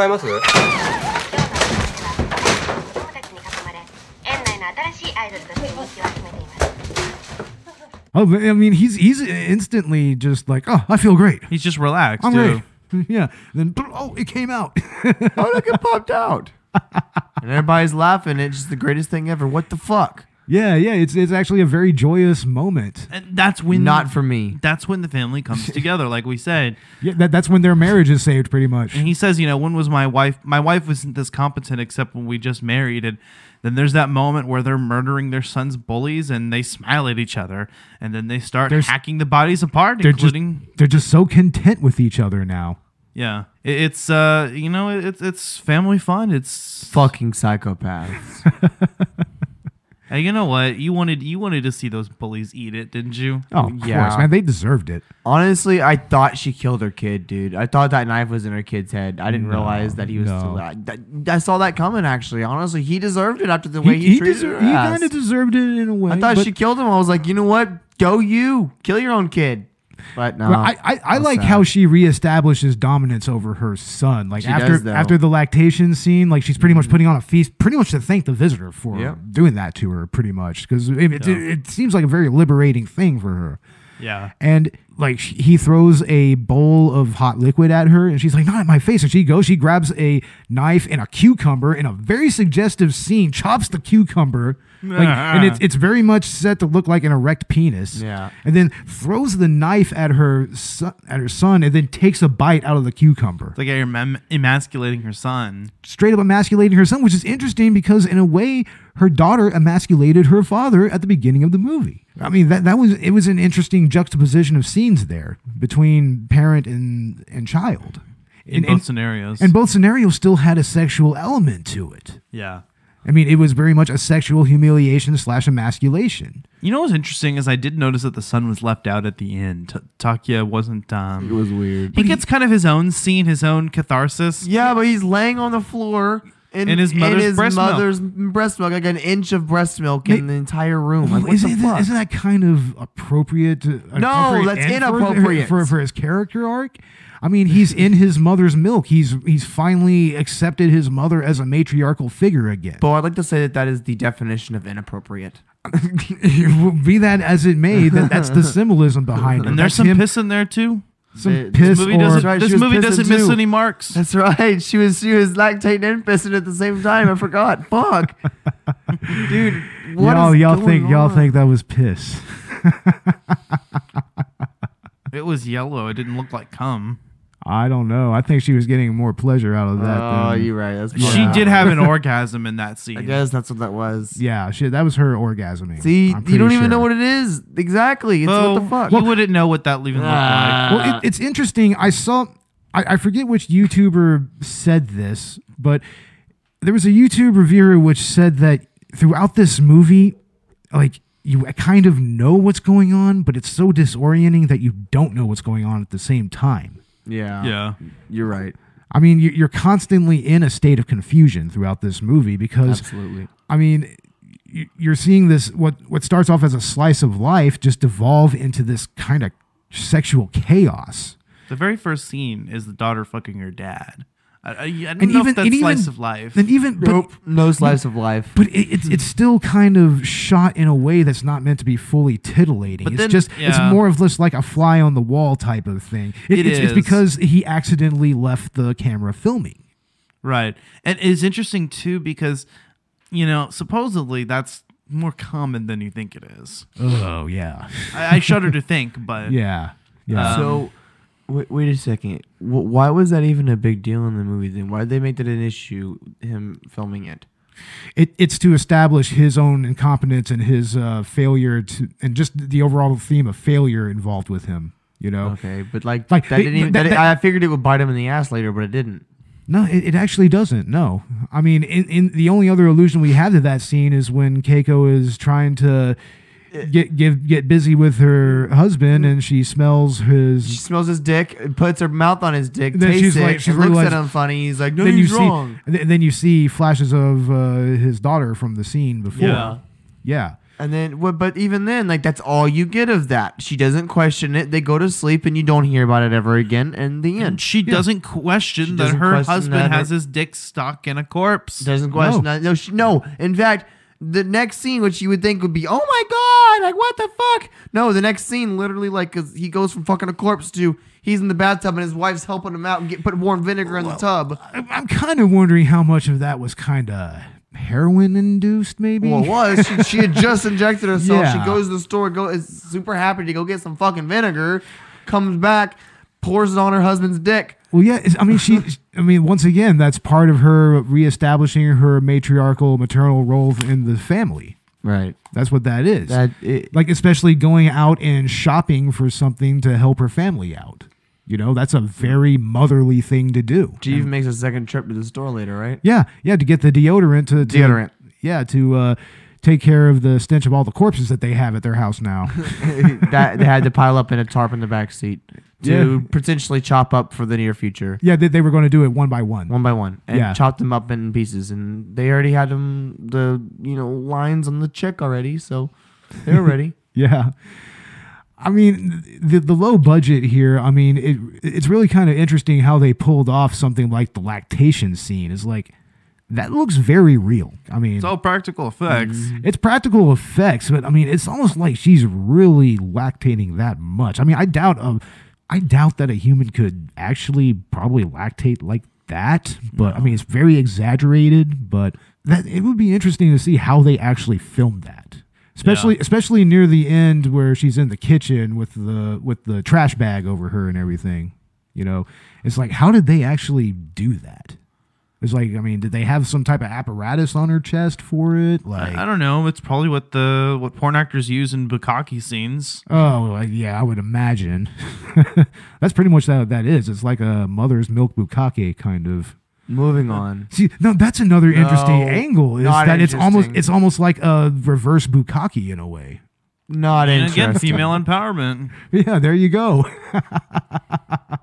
らえます今日のお話は子供たちに囲まれ園内の新しいアイドルとして人気を集めています Oh, but, I mean, he's he's instantly just like, oh, I feel great. He's just relaxed. I'm too. great. Yeah. Then oh, it came out. Oh, look, it popped out. and everybody's laughing. It's just the greatest thing ever. What the fuck? Yeah, yeah. It's it's actually a very joyous moment. And that's when Not for me. That's when the family comes together, like we said. Yeah, that, that's when their marriage is saved, pretty much. And he says, you know, when was my wife? My wife wasn't this competent except when we just married. And then there's that moment where they're murdering their son's bullies, and they smile at each other, and then they start There's- hacking the bodies apart, They're just including they're just so content with each other now. yeah. It- It's uh, you know, it's it's family fun. It's Fucking psychopaths. Hey, you know what? You wanted you wanted to see those bullies eat it, didn't you? Oh, of Yeah. course, man. They deserved it. Honestly, I thought she killed her kid, dude. I thought that knife was in her kid's head. I didn't No, realize that he was no. still. I, that- I saw that coming. Actually, honestly, he deserved it after the way he, he treated deser- her. he ass. kind of deserved it in a way. I thought but- she killed him. I was like, you know what? Go you. Kill your own kid. But no. I, I, I like sad. how she reestablishes dominance over her son. Like She after does. Mm-hmm. after the lactation scene, like she's pretty much putting on a feast, pretty much to thank the visitor for Yep. doing that to her, pretty much because it, it, it, seems like a very liberating thing for her. Yeah. And like he throws a bowl of hot liquid at her and she's like not in my face and she goes she grabs a knife and a cucumber in a very suggestive scene chops the cucumber like, and ah. it's, it's very much set to look like an erect penis Yeah. and then throws the knife at her son, at her son and then takes a bite out of the cucumber It's like you're em- emasculating her son. straight up emasculating her son, which is interesting because in a way, her daughter emasculated her father at the beginning of the movie. I mean, that, that was it was an interesting juxtaposition of scenes there between parent and and child. In And- both and- scenarios. And both scenarios still had a sexual element to it. yeah. I mean, it was very much a sexual humiliation slash emasculation. You know what's interesting is I did notice that the son was left out at the end. T- Takuya wasn't. Um, It was weird. he gets kind of his own scene, his own catharsis. Yeah, but he's laying on the floor in, In his mother's breast milk. mother's breast milk, like an inch of breast milk in the entire room. Like, what isn't, the fuck? isn't that kind of appropriate? to- No, that's end for- inappropriate. for, for his character arc. I mean, he's in his mother's milk. He's he's finally accepted his mother as a matriarchal figure again. But I'd like to say that that is the definition of inappropriate. Be that as it may, that that's the symbolism behind it. And there's That's some him- piss in there too. some This piss movie or doesn't, right, this movie doesn't miss too. any marks. That's right. She was she was lactating and pissing at the same time. I forgot. Fuck, dude. What y'all is y'all going think y'all think that was piss. It was yellow. It didn't look like cum. I don't know. I think she was getting more pleasure out of that. Oh, than- you're right. That's She did have an orgasm in that scene. I guess that's what that was. yeah, she, that was her orgasming. See, I'm you don't even know what it is exactly. It's Oh, what the fuck. You wouldn't know what that even looked like. Ah. Well, it, it's interesting. I saw, I, I forget which YouTuber said this, but there was a YouTube reviewer which said that throughout this movie, like you kind of know what's going on, but it's so disorienting that you don't know what's going on at the same time. Yeah, Yeah. you're right. I mean, you- you're constantly in a state of confusion throughout this movie because Absolutely. I mean, you're seeing this what what starts off as a slice of life just evolve into this kind of sexual chaos. The very first scene is the daughter fucking her dad. I, I, I don't And know even if that's and slice even, of life. And even but- Nope. No slice of life. But it, it's it's still kind of shot in a way that's not meant to be fully titillating. But it's then- just it's more of just like a fly on the wall type of thing. It, It it's, it's because he accidentally left the camera filming. Right. And it's interesting too because, you know, supposedly that's more common than you think it is. Oh yeah, I, I shudder to think, but yeah, yeah. Um, so, wait, wait a second. W- why was that even a big deal in the movie? Then why did they make that an issue? Him filming it. it, it's to establish his own incompetence and his uh, failure to, and just the overall theme of failure involved with him. You know, Okay, but like, Like, that didn't even. that- that- I figured it would bite him in the ass later, but it didn't. No, it, it actually doesn't. No, I mean, in, in the only other allusion we have to that scene is when Keiko is trying to get give get busy with her husband, and she smells his. She his. smells his dick, puts her mouth on his dick, Then tastes she's it, like- she and looks realized- at him funny. He's like, "No, then you he's see, wrong." th- then you see flashes of uh, his daughter from the scene before. Yeah. yeah. And then, what? But even then, like that's all you get of that. She doesn't question it. They go to sleep, and you don't hear about it ever again. And the and end. she doesn't question She that doesn't her question husband that her- has his dick stuck in a corpse. Doesn't question that. No, she, no. In fact, the next scene, which you would think would be, oh my god, like what the fuck? No, the next scene, literally, like, 'cause he goes from fucking a corpse to he's in the bathtub and his wife's helping him out and get put warm vinegar in the tub. I'm, kind of wondering how much of that was kind of heroin induced, maybe. Well, it was. She, she had just injected herself. Yeah. She goes to the store, go is super happy to go get some fucking vinegar. Comes back, pours it on her husband's dick. Well, yeah. it's- I mean, she. I mean, once again, that's part of her reestablishing her matriarchal maternal role in the family. Right. That's what that is. That it, like, especially going out and shopping for something to help her family out. You know, that's a very motherly thing to do. she even makes a second trip to the store later, right? Yeah, yeah, to get the deodorant to, to Deodorant. Yeah, to uh, take care of the stench of all the corpses that they have at their house now. that they had to pile up in a tarp in the back seat to Yeah. potentially chop up for the near future. yeah, they, they were going to do it one by one. one by one and Yeah. chopped them up in pieces and they already had them the you know lines on the chick already so they were ready Yeah. I mean, the the low budget here. I mean, it it's really kind of interesting how they pulled off something like the lactation scene. Is like that looks very real. I mean, It's all practical effects. it's practical effects, but I mean, it's almost like she's really lactating that much. I mean, I doubt um, I doubt that a human could actually probably lactate like that. But I mean, it's very exaggerated. But that it would be interesting to see how they actually filmed that, especially especially near the end where she's in the kitchen with the with the trash bag over her and everything. You know, it's like how did they actually do that? It's like, I mean, did they have some type of apparatus on her chest for it? Like, I don't know. It's probably what the what porn actors use in bukkake scenes. Oh, like, yeah, I would imagine. That's pretty much that that is. It's like a mother's milk bukkake kind of. Moving on. See, no, that's another interesting No, angle. Is that it's almost it's almost like a reverse bukkake in a way. Not And interesting. again, female empowerment. Yeah, there you go.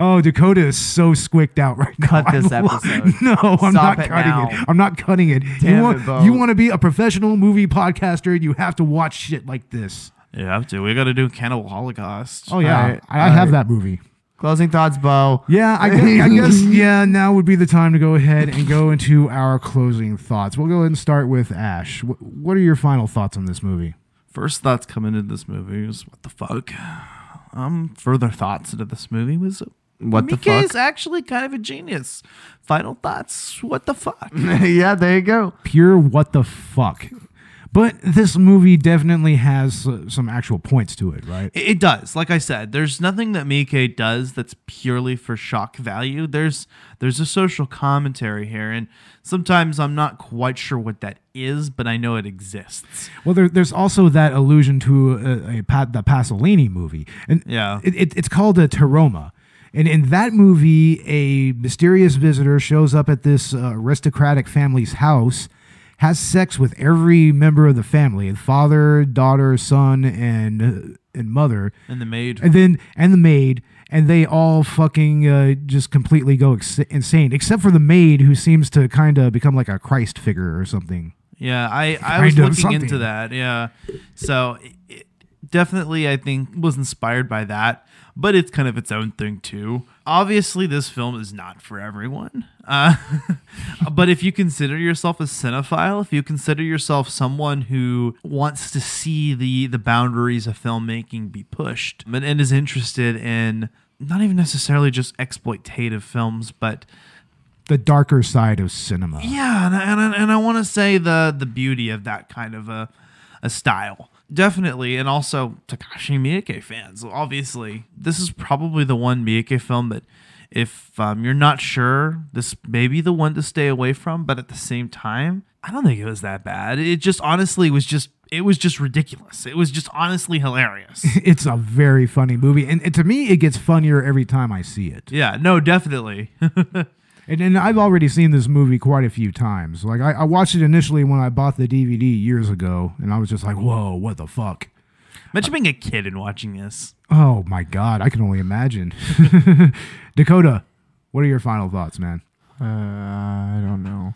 oh, Dakota is so squicked out right now. Cut this I'm- episode. No, I'm Stop not it cutting now. it. I'm not cutting it. Damn you want it, Beau. you want to be a professional movie podcaster, you have to watch shit like this. You have to. We got to do Cannibal Holocaust. Oh yeah, Alright, I, I have alright. that movie. Closing thoughts, Beau. Yeah, I guess, I guess yeah. Now would be the time to go ahead and go into our closing thoughts. We'll go ahead and start with Ash. Wh- What are your final thoughts on this movie? First thoughts coming into this movie was what the fuck. Um, further thoughts into this movie was What the Mike fuck? is actually kind of a genius. Final thoughts. What the fuck? yeah, there you go. Pure what the fuck. But this movie definitely has uh, some actual points to it, right? It it does. Like I said, there's nothing that Miike does that's purely for shock value. There's there's a social commentary here, and sometimes I'm not quite sure what that is, but I know it exists. Well, there, there's also that allusion to a, a, Pa- the Pasolini movie, and Yeah. it, it, it's called a Teorema. And in that movie, a mysterious visitor shows up at this uh, aristocratic family's house, has sex with every member of the family, father, daughter, son, and uh, and mother, And the maid. and then and the maid, and they all fucking uh, just completely go ex- insane, except for the maid who seems to kind of become like a Christ figure or something. Yeah, I, I was looking something. into that. Yeah. So it, it definitely, I think, was inspired by that, but it's kind of its own thing too. Obviously, this film is not for everyone. Uh, but if you consider yourself a cinephile, if you consider yourself someone who wants to see the, the boundaries of filmmaking be pushed and, and is interested in not even necessarily just exploitative films, but The darker side of cinema. yeah, and I, and I, and I want to say the the beauty of that kind of a a style. Definitely, and also Takashi Miike fans. Obviously, this is probably the one Miike film that if um, you're not sure, this may be the one to stay away from. But at the same time, I don't think it was that bad. It just honestly was just it was just ridiculous. It was just honestly hilarious. It's a very funny movie, and, and to me, it gets funnier every time I see it. yeah, no, definitely. And, and I've already seen this movie quite a few times. Like I, I watched it initially when I bought the DVD years ago, and I was just like, "Whoa, what the fuck." Imagine being a kid and watching this. Oh my god, I can only imagine. Dakota, what are your final thoughts, man? Uh, I don't know.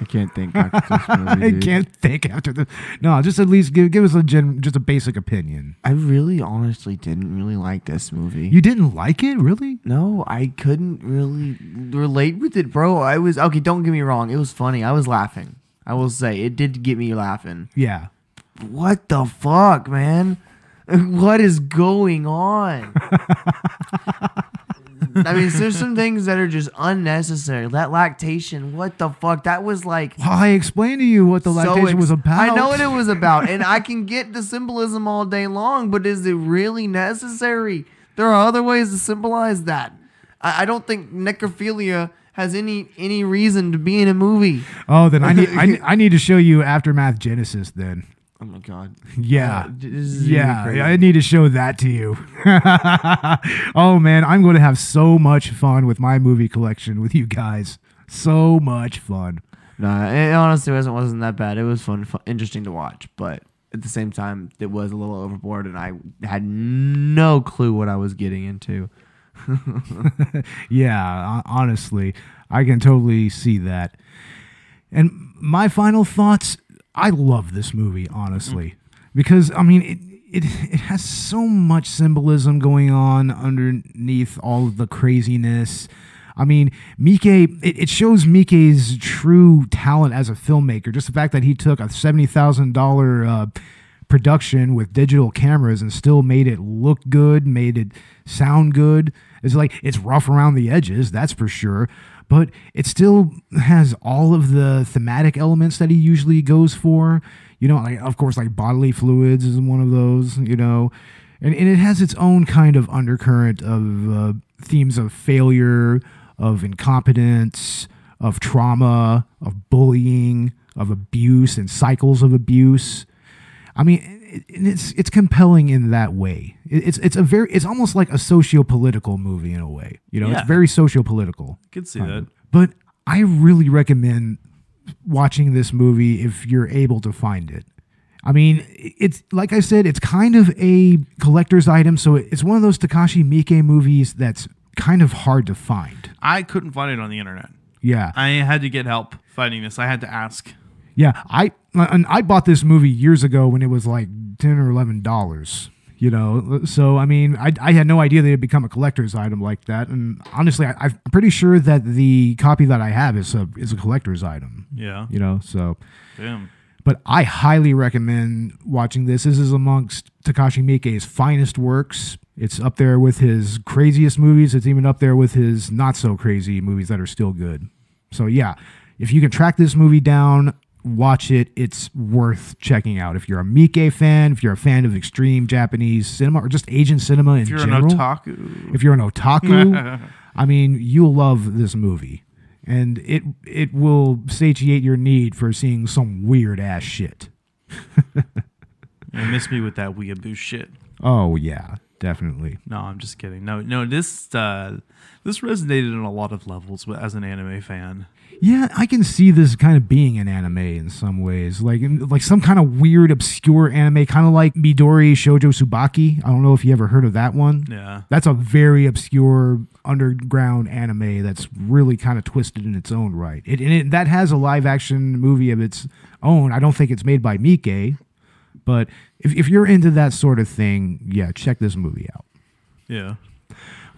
I can't think after this movie. I can't think after the. No, just at least give give us a gen, just a basic opinion. I really, honestly didn't really like this movie. You didn't like it, really? no, I couldn't really relate with it, bro. I was okay. Don't get me wrong. It was funny. I was laughing. I will say it did get me laughing. Yeah. What the fuck, man? What is going on? I mean, there's some things that are just unnecessary. That lactation, what the fuck? That was like Well, I explained to you what the so lactation ex- was about. I know what it was about, and I can get the symbolism all day long, but is it really necessary? There are other ways to symbolize that. I, I don't think necrophilia has any any reason to be in a movie. Oh, then I need I, need- I need to show you Aftermath Genesis then. Oh my god. Yeah. This is even yeah. I need to show that to you. oh man, I'm going to have so much fun with my movie collection with you guys. So much fun. Nah, it honestly wasn't wasn't that bad. It was fun, fun, interesting to watch, but at the same time, it was a little overboard, and I had no clue what I was getting into. yeah, honestly, I can totally see that. And my final thoughts, I love this movie, honestly, because I mean it, it it has so much symbolism going on underneath all of the craziness. I mean, Mike, it, it shows Mike's true talent as a filmmaker. Just the fact that he took a seventy thousand dollar uh, production with digital cameras and still made it look good, made it sound good. It's like it's rough around the edges, that's for sure, but it still has all of the thematic elements that he usually goes for. You know, like of course, like bodily fluids is one of those. You know, and, and it has its own kind of undercurrent of uh, themes of failure, of incompetence, of trauma, of bullying, of abuse, and cycles of abuse. I mean, it's it's compelling in that way. It's it's a very it's almost like a socio-political movie in a way. You know, Yeah. it's very socio-political. Could see kind that. But I really recommend watching this movie if you're able to find it. I mean, it's like I said, it's kind of a collector's item, so it's one of those Takashi Miike movies that's kind of hard to find. I couldn't find it on the internet. Yeah. I had to get help finding this. I had to ask. Yeah, I and I bought this movie years ago when it was like ten or eleven dollars. You know, so I mean, I, I had no idea that it'd become a collector's item like that. And honestly, I, I'm pretty sure that the copy that I have is a is a collector's item. Yeah. You know, so Damn. but I highly recommend watching this. This is amongst Takashi Miike's finest works. It's up there with his craziest movies. It's even up there with his not so crazy movies that are still good. So yeah, if you can track this movie down, watch it. It's worth checking out. If you're a Miike fan, if you're a fan of extreme Japanese cinema or just Asian cinema in If you're general, an otaku. if you're an otaku, I mean, you'll love this movie, and it it will satiate your need for seeing some weird ass shit. You miss me with that weeaboo shit. Oh yeah, definitely. No, I'm just kidding. No, no, this uh, this resonated on a lot of levels as an anime fan. Yeah, I can see this kind of being an anime in some ways, like in, like some kind of weird, obscure anime, kind of like Midori Shoujo Tsubaki. I don't know if you ever heard of that one. Yeah. that's a very obscure underground anime that's really kind of twisted in its own right. It, and it that has a live action movie of its own. I don't think it's made by Mike, but if if you're into that sort of thing, yeah, check this movie out. Yeah.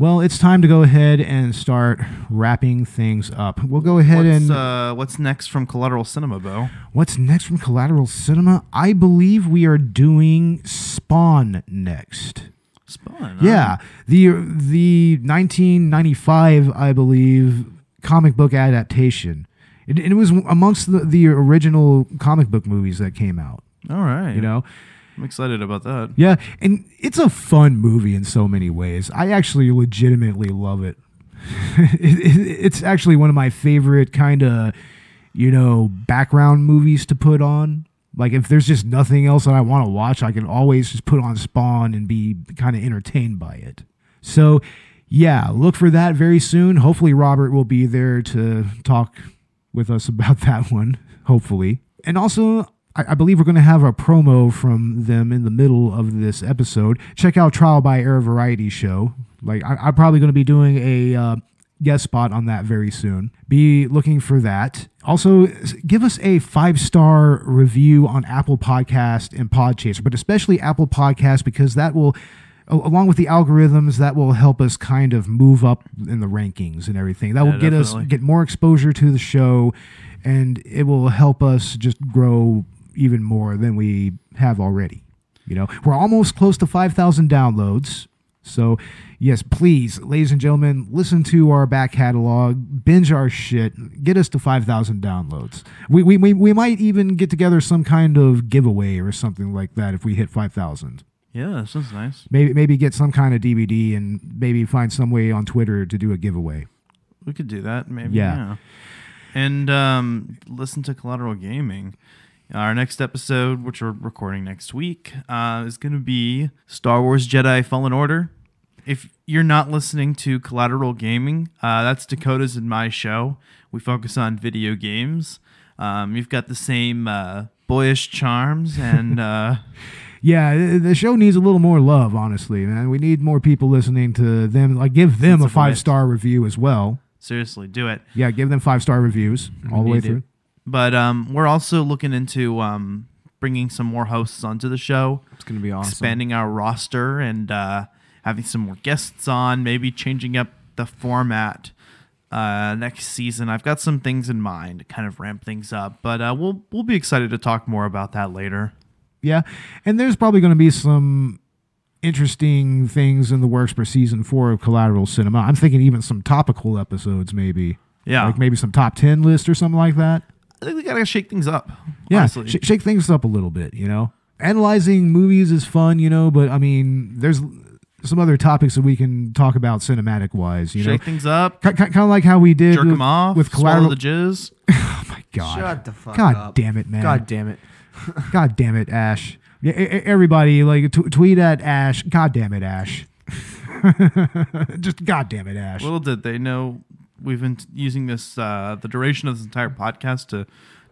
Well, it's time to go ahead and start wrapping things up. We'll go ahead What's, and uh, what's next from Collateral Cinema, Beau? What's next from Collateral Cinema? I believe we are doing Spawn next. Spawn. Yeah, the the 1995, I believe, comic book adaptation. It, it was amongst the, the original comic book movies that came out. All right. You know, I'm excited about that. yeah, and it's a fun movie in so many ways. I actually legitimately love it. it, it- it's actually one of my favorite kind of, you know, background movies to put on. Like if there's just nothing else that I want to watch, I can always just put on Spawn and be kind of entertained by it. So, yeah, look for that very soon. Hopefully Robert will be there to talk with us about that one, hopefully. And also, I, I believe we're going to have a promo from them in the middle of this episode. Check out Trial by Air Variety Show. Like, I, I'm probably going to be doing a uh, guest spot on that very soon. Be looking for that. Also, give us a five star review on Apple Podcast and Podchaser, but especially Apple Podcast because that will along with the algorithms that will help us kind of move up in the rankings and everything that will Yeah, get us get more exposure to the show and it will help us just grow even more than we have already you know we're almost close to 5000 downloads so yes please ladies and gentlemen listen to our back catalog binge our shit get us to 5000 downloads we, we, we, we might even get together some kind of giveaway or something like that if we hit 5000 Yeah, that sounds nice. maybe maybe get some kind of DVD and maybe find some way on Twitter to do a giveaway. We could do that, maybe. Yeah. Yeah. And um, listen to Collateral Gaming. Our next episode, which we're recording next week, uh, is going to be Star Wars Jedi Fallen Order. If you're not listening to Collateral Gaming, uh, that's Dakota's and my show. We focus on video games. Um, you've got the same uh, boyish charms and. Uh, Yeah, the show needs a little more love, honestly, man. We need more people listening to them. Like, give them a five star review as well. seriously, do it. Yeah, give them five star reviews all the way through. it. But um, we're also looking into um, bringing some more hosts onto the show. It's gonna be awesome. Expanding our roster and uh, having some more guests on. Maybe changing up the format uh, next season. I've got some things in mind to kind of ramp things up, but uh, we'll we'll be excited to talk more about that later. Yeah, and there's probably going to be some interesting things in the works for season four of Collateral Cinema. I'm thinking even some topical episodes, maybe. Yeah. like maybe some top ten list or something like that. I think we gotta shake things up. Yeah, honestly. sh- shake things up a little bit. You know, analyzing movies is fun. You know, but I mean, there's some other topics that we can talk about cinematic wise. You know. shake know, things up, kind of like how we did jerk with, them off, with swallow Collateral. the jizz. oh my god! Shut the fuck up. God up. damn it, man! God damn it. God damn it, Ash. Yeah, everybody, like, t- tweet at Ash. God damn it, Ash. Just God damn it, Ash. Little did they know we've been using this uh, the duration of this entire podcast to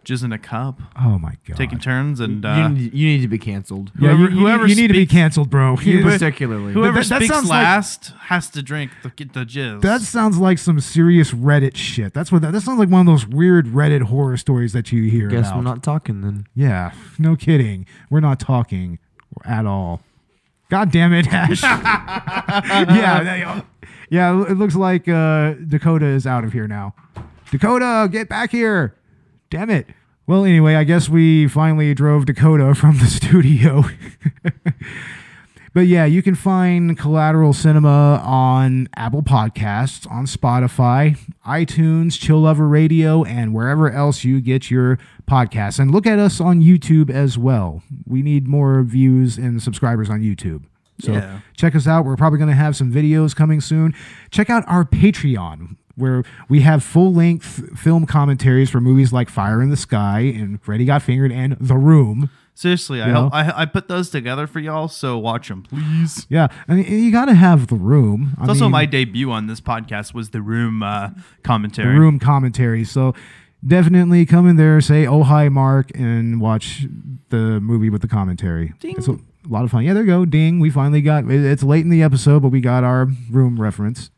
jizz in a cup, oh my god. taking turns, and you, uh, need, you need to be canceled. yeah, whoever- you, you- whoever you need to be canceled, bro. You particularly. whoever that- that speaks sounds like- last has to drink the the jizz. That sounds like some serious Reddit shit. That's what that, that sounds like one of those weird Reddit horror stories that you hear Guess about. we're not talking then. Yeah, no kidding. We're not talking at all. God damn it, Ash. yeah, that- yeah. It looks like uh, Dakota is out of here now. Dakota, get back here! Damn it. Well, anyway, I guess we finally drove Dakota from the studio. But yeah, you can find Collateral Cinema on Apple Podcasts, on Spotify, iTunes, Chill Lover Radio, and wherever else you get your podcasts. And look at us on YouTube as well. We need more views and subscribers on YouTube. So Yeah. check us out. We're probably going to have some videos coming soon. Check out our Patreon, where we have full length film commentaries for movies like Fire in the Sky and Freddy Got Fingered and The Room. Seriously, I, help. I I put those together for y'all, so watch them, please. Yeah, I mean, you got to have The Room. I It's also mean- my debut on this podcast was the room uh, the commentary. room commentary. So definitely come in there, say oh hi Mark, and watch the movie with the commentary. It's a, a lot of fun. Yeah, there you go. Ding. We finally got. It's late in the episode, but we got our room reference.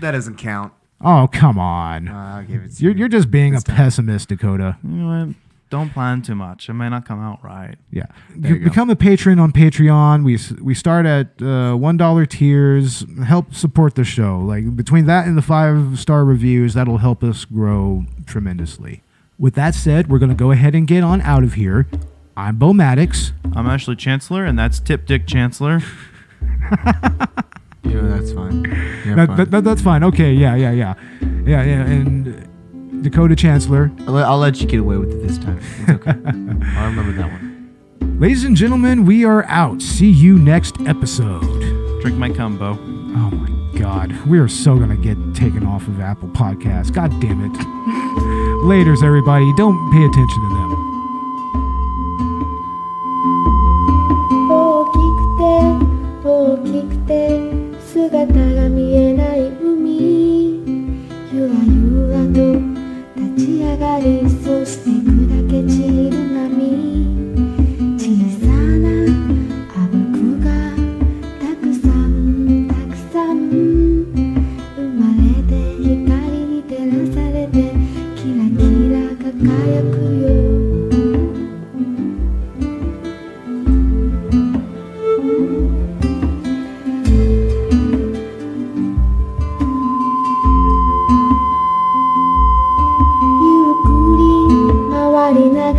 That doesn't count. Oh come on. Uh, I'll give it to you're you. you're just being a time. pessimist, Dakota. You know what? Don't plan too much. It may not come out right. Yeah, There you go. become a patron on Patreon. We we start at uh, one dollar tiers. Help support the show. Like between that and the five star reviews, that'll help us grow tremendously. With that said, we're gonna go ahead and get on out of here. I'm Beau Maddox. I'm Ashley Chancellor, and that's Tip Dick Chancellor. You know, that's fine. Yeah, That, fine. that- that- that's fine. Okay, yeah, yeah, yeah, yeah, yeah. And Dakota Chancellor. I'll, let, I'll let you get away with it this time. It's okay. I'll remember that one. Ladies and gentlemen, we are out. See you next episode. Drink my combo. Oh my God, we are so gonna get taken off of Apple Podcasts. God damn it. Laters, everybody. Don't pay attention to them. 大きくて大きくて姿が見えない海。ゆらゆらと立ち上がりそして砕け散る波。小さなあぶくがたくさんたくさん生まれて光に照らされてキラキラ輝くよ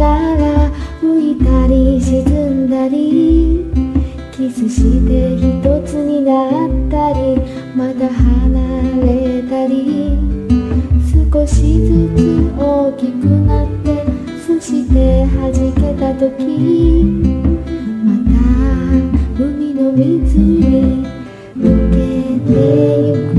回りながら浮いたり沈んだりキスして一つになったりまた離れたり少しずつ大きくなってそして弾けた時また海の水に抜けてゆく。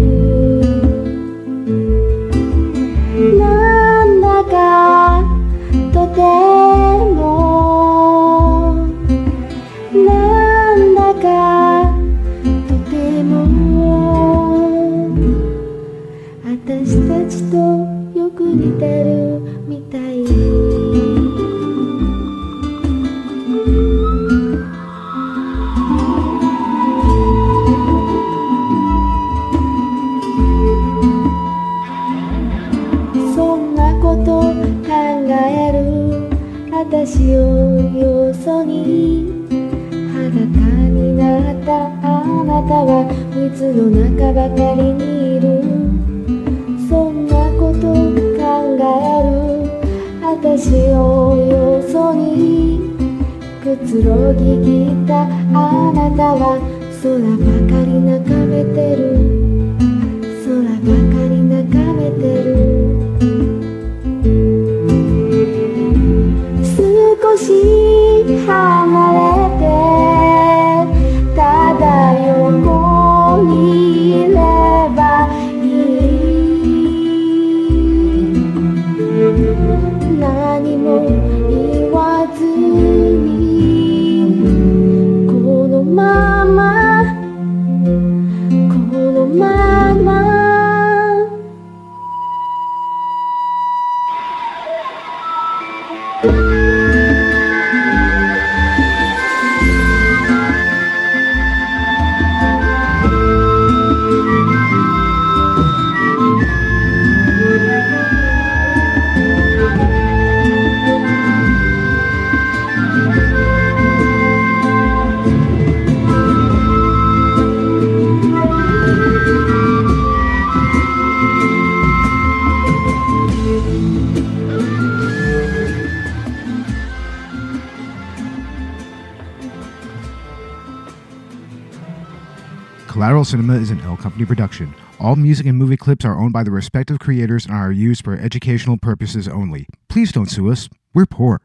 Production. All music and movie clips are owned by the respective creators and are used for educational purposes only. Please don't sue us. We're poor.